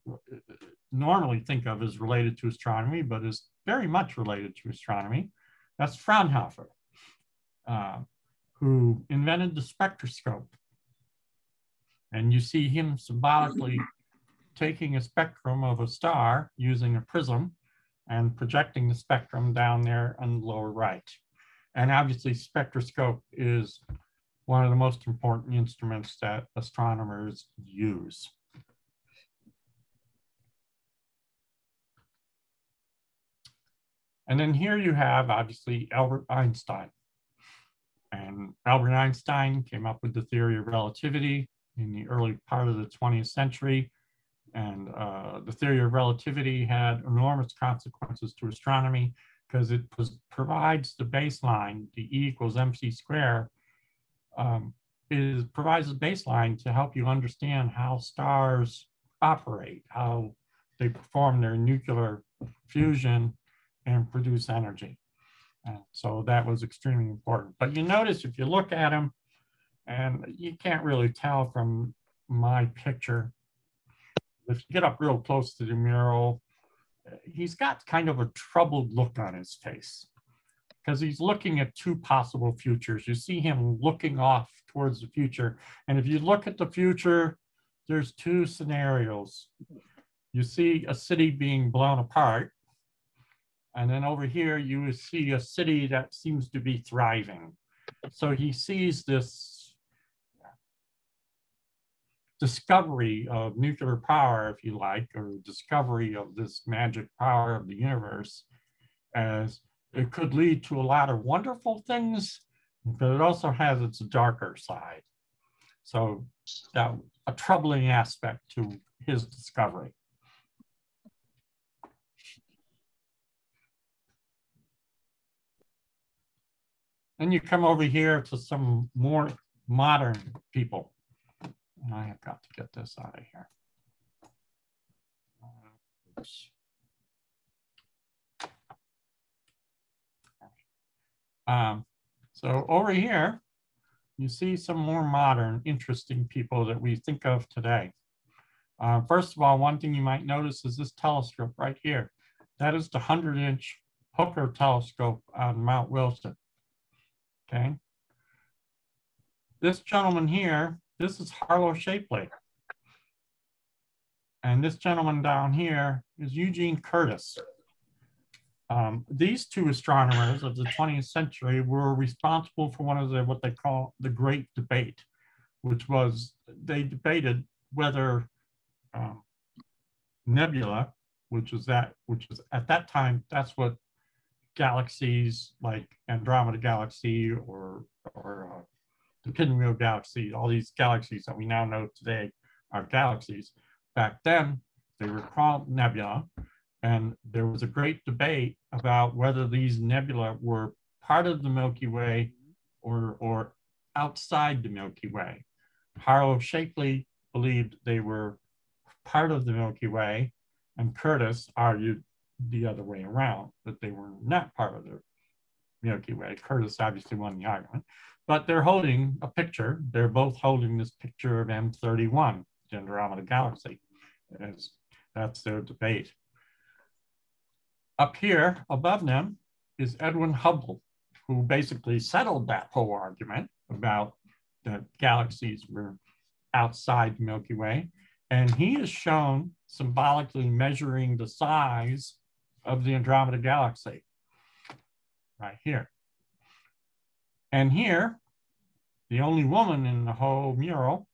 normally think of as related to astronomy, but is very much related to astronomy. That's Fraunhofer, uh, who invented the spectroscope. And you see him symbolically taking a spectrum of a star using a prism and projecting the spectrum down there on the lower right. And obviously spectroscope is one of the most important instruments that astronomers use. And then here you have obviously Albert Einstein. And Albert Einstein came up with the theory of relativity in the early part of the 20th century. And uh, the theory of relativity had enormous consequences to astronomy because it provides the baseline, the E equals mc square, um, is provides a baseline to help you understand how stars operate, how they perform their nuclear fusion and produce energy. And so that was extremely important. But you notice if you look at them, and you can't really tell from my picture, if you get up real close to the mural, he's got kind of a troubled look on his face because he's looking at two possible futures. You see him looking off towards the future. And if you look at the future, there's two scenarios. You see a city being blown apart. And then over here, you see a city that seems to be thriving. So he sees this discovery of nuclear power, if you like, or discovery of this magic power of the universe as it could lead to a lot of wonderful things, but it also has its darker side. So that a troubling aspect to his discovery. Then you come over here to some more modern people. And I have got to get this out of here. Oops. Um, so over here, you see some more modern, interesting people that we think of today. Uh, first of all, one thing you might notice is this telescope right here. That is the 100 inch Hooker telescope on Mount Wilson. Okay. This gentleman here, this is Harlow Shapley. And this gentleman down here is Eugene Curtis. Um, these two astronomers of the 20th century were responsible for one of the what they call the Great Debate, which was they debated whether uh, nebula, which is that which is at that time that's what galaxies like Andromeda Galaxy or or uh, the Pinwheel Galaxy, all these galaxies that we now know today are galaxies. Back then, they were called nebula, and there was a great debate about whether these nebula were part of the Milky Way or, or outside the Milky Way. Harlow Shapley believed they were part of the Milky Way, and Curtis argued the other way around, that they were not part of the Milky Way. Curtis obviously won the argument, but they're holding a picture. They're both holding this picture of M31, the Andromeda Galaxy. As that's their debate. Up here above them is Edwin Hubble, who basically settled that whole argument about the galaxies were outside the Milky Way. And he is shown symbolically measuring the size of the Andromeda Galaxy right here. And here, the only woman in the whole mural,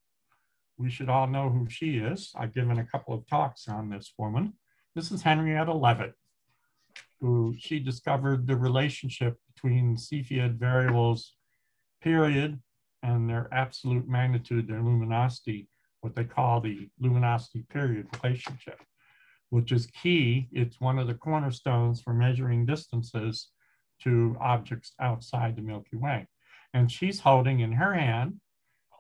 we should all know who she is. I've given a couple of talks on this woman. This is Henrietta Leavitt who she discovered the relationship between Cepheid variables period and their absolute magnitude, their luminosity, what they call the luminosity period relationship, which is key. It's one of the cornerstones for measuring distances to objects outside the Milky Way. And she's holding in her hand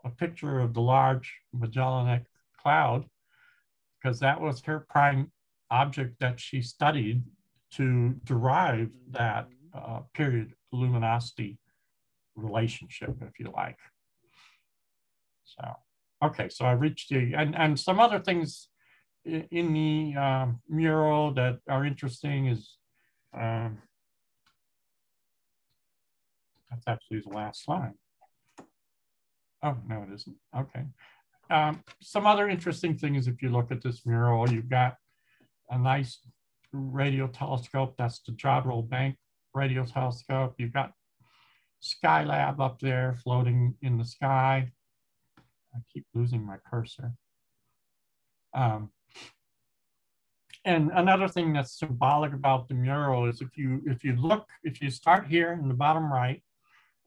a picture of the large Magellanic cloud because that was her prime object that she studied to derive that uh, period luminosity relationship, if you like. So, okay, so I reached the, and, and some other things in the um, mural that are interesting is, um, that's actually the last slide. Oh, no, it isn't. Okay. Um, some other interesting things, if you look at this mural, you've got a nice radio telescope. That's the Jodrell Bank radio telescope. You've got Skylab up there floating in the sky. I keep losing my cursor. Um, and another thing that's symbolic about the mural is if you if you look, if you start here in the bottom right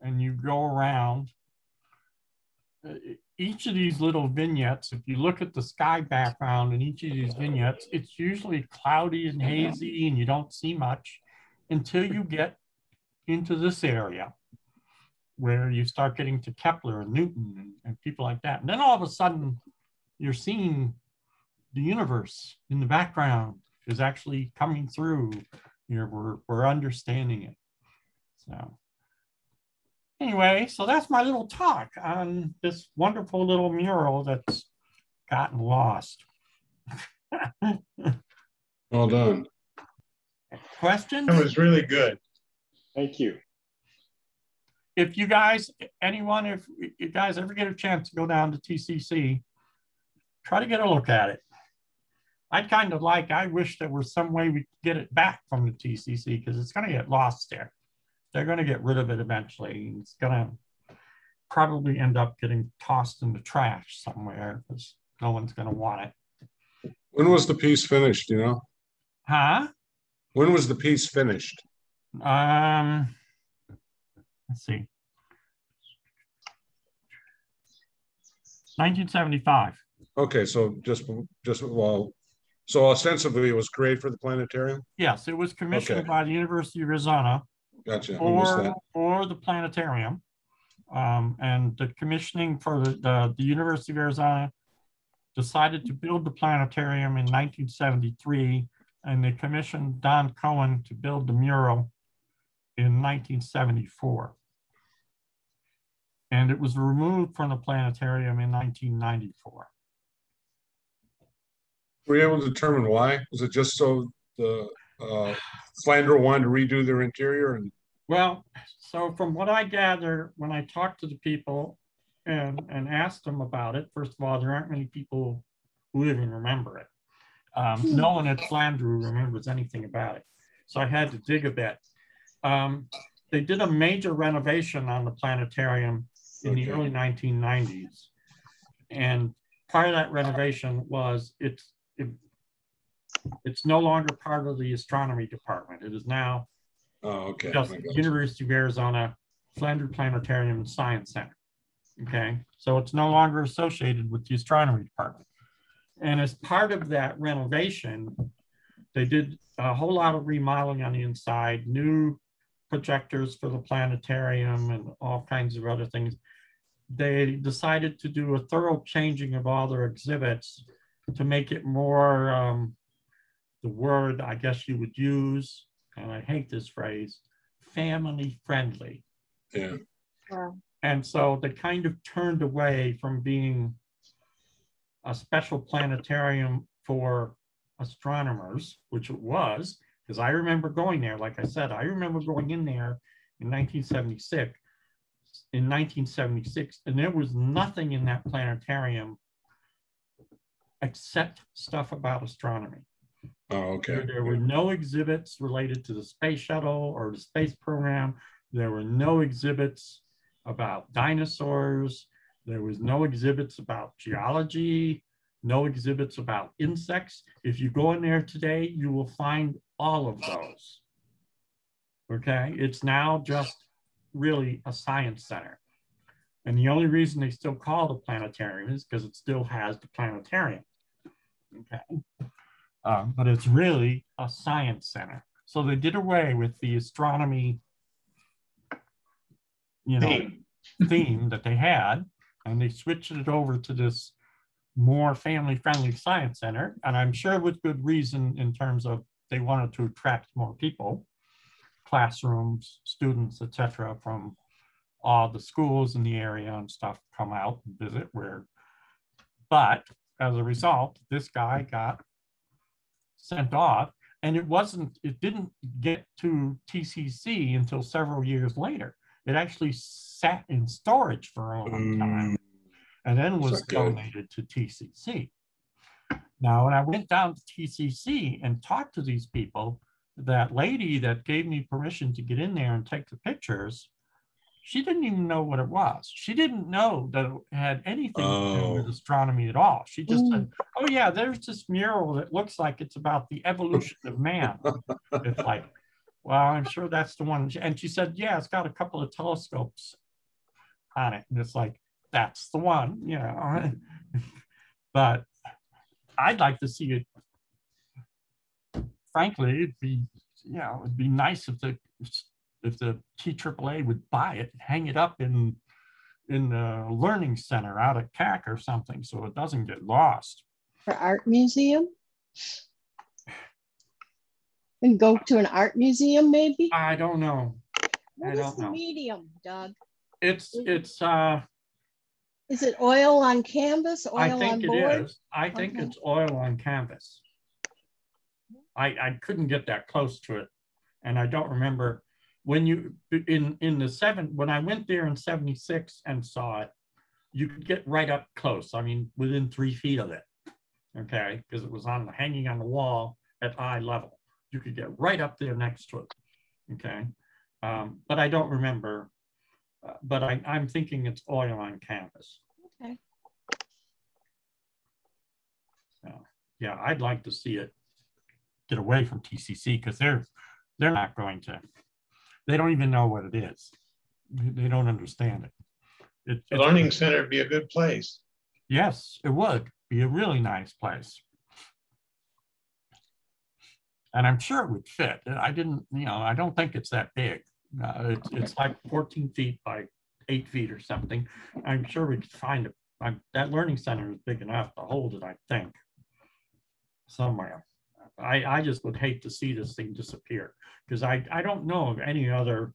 and you go around, uh, each of these little vignettes, if you look at the sky background in each of these vignettes, it's usually cloudy and hazy and you don't see much until you get into this area where you start getting to Kepler and Newton and, and people like that. And then all of a sudden you're seeing the universe in the background is actually coming through. You know, we're, we're understanding it. So Anyway, so that's my little talk on this wonderful little mural that's gotten lost. Well done. Questions? That was really good. Thank you. If you guys, anyone, if you guys ever get a chance to go down to TCC, try to get a look at it. I'd kind of like, I wish there was some way we could get it back from the TCC because it's going to get lost there they're going to get rid of it eventually. It's going to probably end up getting tossed in the trash somewhere because no one's going to want it. When was the piece finished, you know? Huh? When was the piece finished? Um, let's see. 1975. Okay, so just, just, well, so ostensibly it was created for the planetarium? Yes, it was commissioned Okay. by the University of Arizona Gotcha. I missed for, that. for the planetarium. Um, and the commissioning for the, the, the University of Arizona decided to build the planetarium in 1973, and they commissioned Don Cohen to build the mural in 1974. And it was removed from the planetarium in 1994. Were you able to determine why? Was it just so the, uh, Flandrau wanted to redo their interior and, Well, so from what I gather, when I talked to the people and, and asked them about it, first of all, there aren't many people who even remember it. Um, no one at Flandrau remembers anything about it. So I had to dig a bit. Um, they did a major renovation on the planetarium in the early 1990s. And part of that renovation was it's, it, it's no longer part of the astronomy department. It is now oh, okay. just. University of Arizona Flandrau Planetarium and Science Center. Okay, so it's no longer associated with the astronomy department. And as part of that renovation, they did a whole lot of remodeling on the inside, new projectors for the planetarium and all kinds of other things. They decided to do a thorough changing of all their exhibits to make it more, um, the word I guess you would use, and I hate this phrase, family friendly. Yeah, Wow. And so they kind of turned away from being a special planetarium for astronomers, which it was, because I remember going there, like I said, I remember going in there in 1976, in 1976, and there was nothing in that planetarium except stuff about astronomy. oh, okay. There there were no exhibits related to the space shuttle or the space program. There were no exhibits about dinosaurs. There was no exhibits about geology, no exhibits about insects. If you go in there today, you will find all of those. Okay, it's now just really a science center. And the only reason they still call it a planetarium is because it still has the planetarium. Okay. Um, but it's really a science center. So they did away with the astronomy, you know, theme that they had, and they switched it over to this more family-friendly science center. And I'm sure with good reason in terms of they wanted to attract more people, classrooms, students, etc., from all the schools in the area and stuff come out and visit where. But as a result, this guy got sent off. And it wasn't it didn't get to tcc until several years later. It actually sat in storage for a long time Mm, and then was donated to tcc now when i went down to tcc and talked to these people that lady that gave me permission to get in there and take the pictures she didn't even know what it was she didn't know that it had anything to do with Oh. astronomy at all she just said oh yeah, there's this mural that looks like it's about the evolution of man. It's like, well, I'm sure that's the one. And she said, yeah, it's got a couple of telescopes on it. And it's like, that's the one, you know. but I'd like to see it. Frankly, it'd be, you know, it'd be nice if the if the TAAA would buy it, hang it up in in the learning center out at CAC or something, so it doesn't get lost. For art museum? And go to an art museum maybe? I don't know. I What is don't the know. medium, Doug? It's it's uh Is it oil on canvas, I oil on think it board? is. I think Okay. it's oil on canvas. I I couldn't get that close to it. And I don't remember when you in in the seven when I went there in 76 and saw it, you could get right up close. I mean within three feet of it. Okay, because it was on the hanging on the wall at eye level. You could get right up there next to it. Okay. Um, but I don't remember. Uh, but I, I'm thinking it's oil on canvas. Okay. So, yeah, I'd like to see it get away from TCC because they're they're not going to they don't even know what it is. They don't understand it. It- The Learning Center would be a good place. Yes, it would be a really nice place. And I'm sure it would fit. I didn't, you know, I don't think it's that big. Uh, it's, it's like 14 feet by eight feet or something. I'm sure we could find it. I- That learning center is big enough to hold it, I think, somewhere. I, I just would hate to see this thing disappear because I, I don't know of any other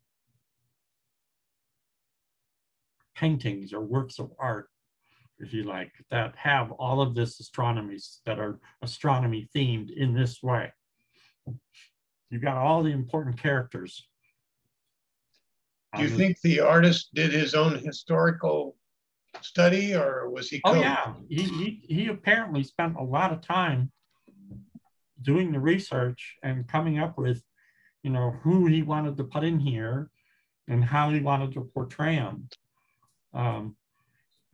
paintings or works of art if you like, that have all of this astronomy that are astronomy themed in this way. You've got all the important characters. Do you Um, think the artist did his own historical study or was he? Oh, yeah, he, he, he apparently spent a lot of time doing the research and coming up with, you know, who he wanted to put in here and how he wanted to portray him. Um,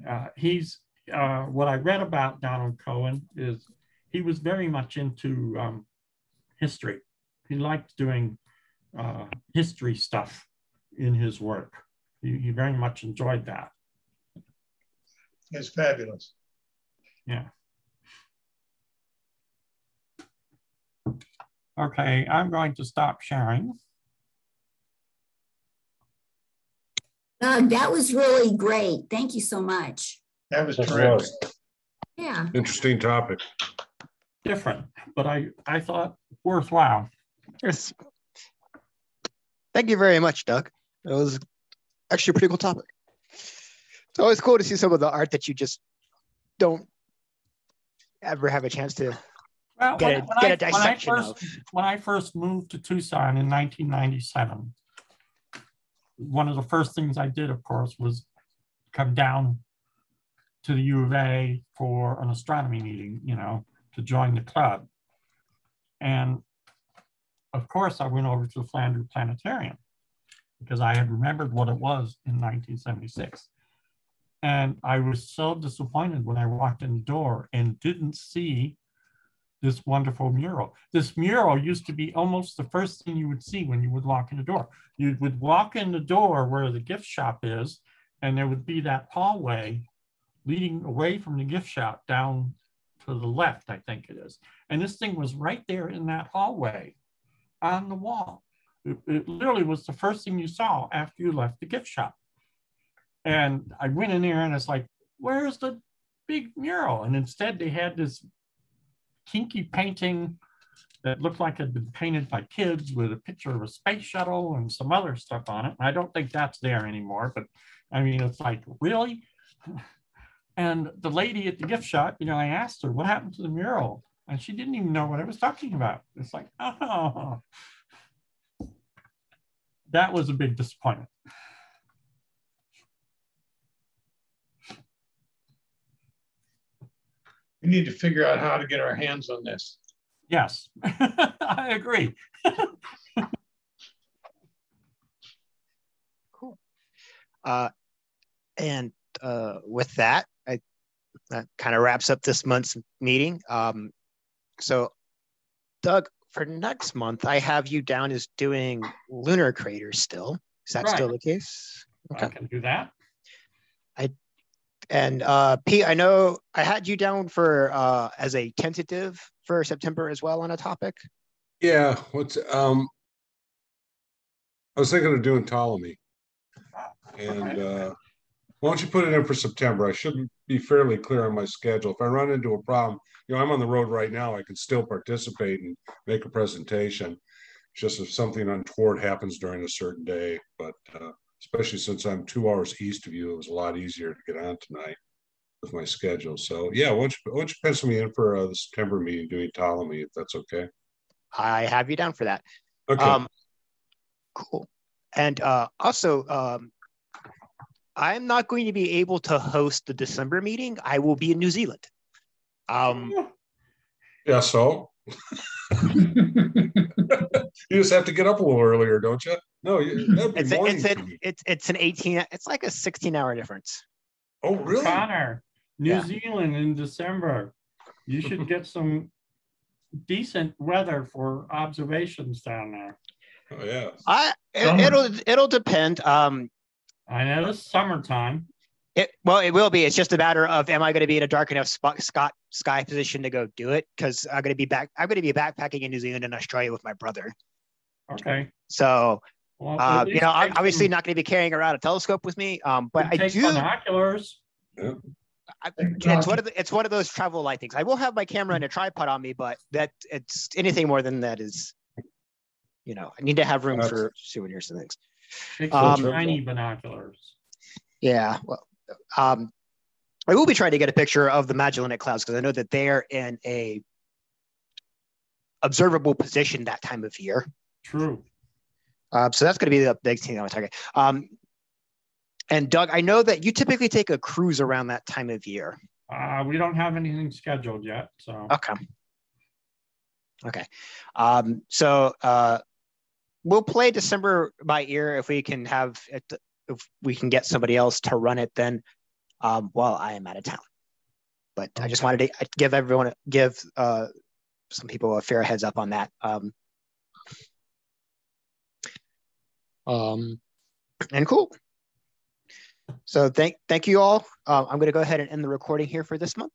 uh, he's, uh, what I read about Donald Cohen is he was very much into um, history. He liked doing uh, history stuff in his work. He, he very much enjoyed that. It's fabulous. Yeah. Okay, I'm going to stop sharing. Doug, that was really great. Thank you so much. That was That's terrific. Yeah. Interesting topic. Different, but I, I thought worthwhile. Yes. Thank you very much, Doug. It was actually a pretty cool topic. It's always cool to see some of the art that you just don't ever have a chance to Well, get a, when- when get a I- when I first- of. When I first moved to Tucson in 1997, one of the first things I did, of course, was come down to the U of A for an astronomy meeting, you know, to join the club. And of course, I went over to the Flandrau Planetarium because I had remembered what it was in 1976. And I was so disappointed when I walked in the door and didn't see this wonderful mural. This mural used to be almost the first thing you would see when you would walk in the door. You would walk in the door where the gift shop is, and there would be that hallway leading away from the gift shop down to the left, I think it is. And this thing was right there in that hallway on the wall. It, it literally was the first thing you saw after you left the gift shop. And I went in there and it's like, where's the big mural? And instead they had this kinky painting that looked like it had been painted by kids with a picture of a space shuttle and some other stuff on it. And I don't think that's there anymore, but I mean, it's like, really? And the lady at the gift shop, you know, I asked her, what happened to the mural? And she didn't even know what I was talking about. It's like, oh, that was a big disappointment. We need to figure out how to get our hands on this. Yes, I agree. Cool. Uh, and uh, with that, I that kind of wraps up this month's meeting. Um, so, Doug, for next month, I have you down as doing lunar craters still. Is that still the case? I can do that. And uh, Pete, I know I had you down for uh, as a tentative for September as well on a topic. Yeah, what's, um, I was thinking of doing Ptolemy. And, uh, why don't you put it in for September? I should be fairly clear on my schedule. If I run into a problem, you know, I'm on the road right now, I can still participate and make a presentation. Just if something untoward happens during a certain day, but, uh, especially since I'm two hours east of you, it was a lot easier to get on tonight with my schedule. So, yeah, why don't you, why don't you pencil me in for, uh, the September meeting doing Ptolemy, if that's okay? I have you down for that. Okay. Um, cool. And uh, also, um, I'm not going to be able to host the December meeting. I will be in New Zealand. Um, Yeah, so you just have to get up a little earlier, don't you? No, you, that'd be it's a, it's for an it's it's an 18. It's like a 16 hour difference. Oh, really? Connor, New Yeah. Zealand in December. You should get some decent weather for observations down there. Oh, yeah. I it, Summer. it'll it'll depend. Um, I know it's summertime. it well, it will be. It's just a matter of am I going to be in a dark enough spot, Scott sky position to go do it? Because I'm going to be back. I'm going to be backpacking in New Zealand and Australia with my brother. Okay. So Well, uh, you know, I'm take obviously some- not going to be carrying around a telescope with me. Um, but I do. binoculars. I, it's one of the, it's one of those travel light things. I will have my camera and a tripod on me, but that it's anything more than that is, you know, I need to have room That's- for souvenirs and things. Um, tiny binoculars. Yeah. Well, um, I will be trying to get a picture of the Magellanic clouds because I know that they're in a observable position that time of year. True. Uh, so that's going to be the big thing I'm target. Um, and Doug, I know that you typically take a cruise around that time of year. Uh, we don't have anything scheduled yet, so Okay. Okay. Um, so uh, we'll play December by ear if we can have it, if we can get somebody else to run it then um, while I am out of town. But I just wanted to give everyone give uh, some people a fair heads up on that. Um, um, and cool. So thank thank you all. Uh, I'm going to go ahead and end the recording here for this month.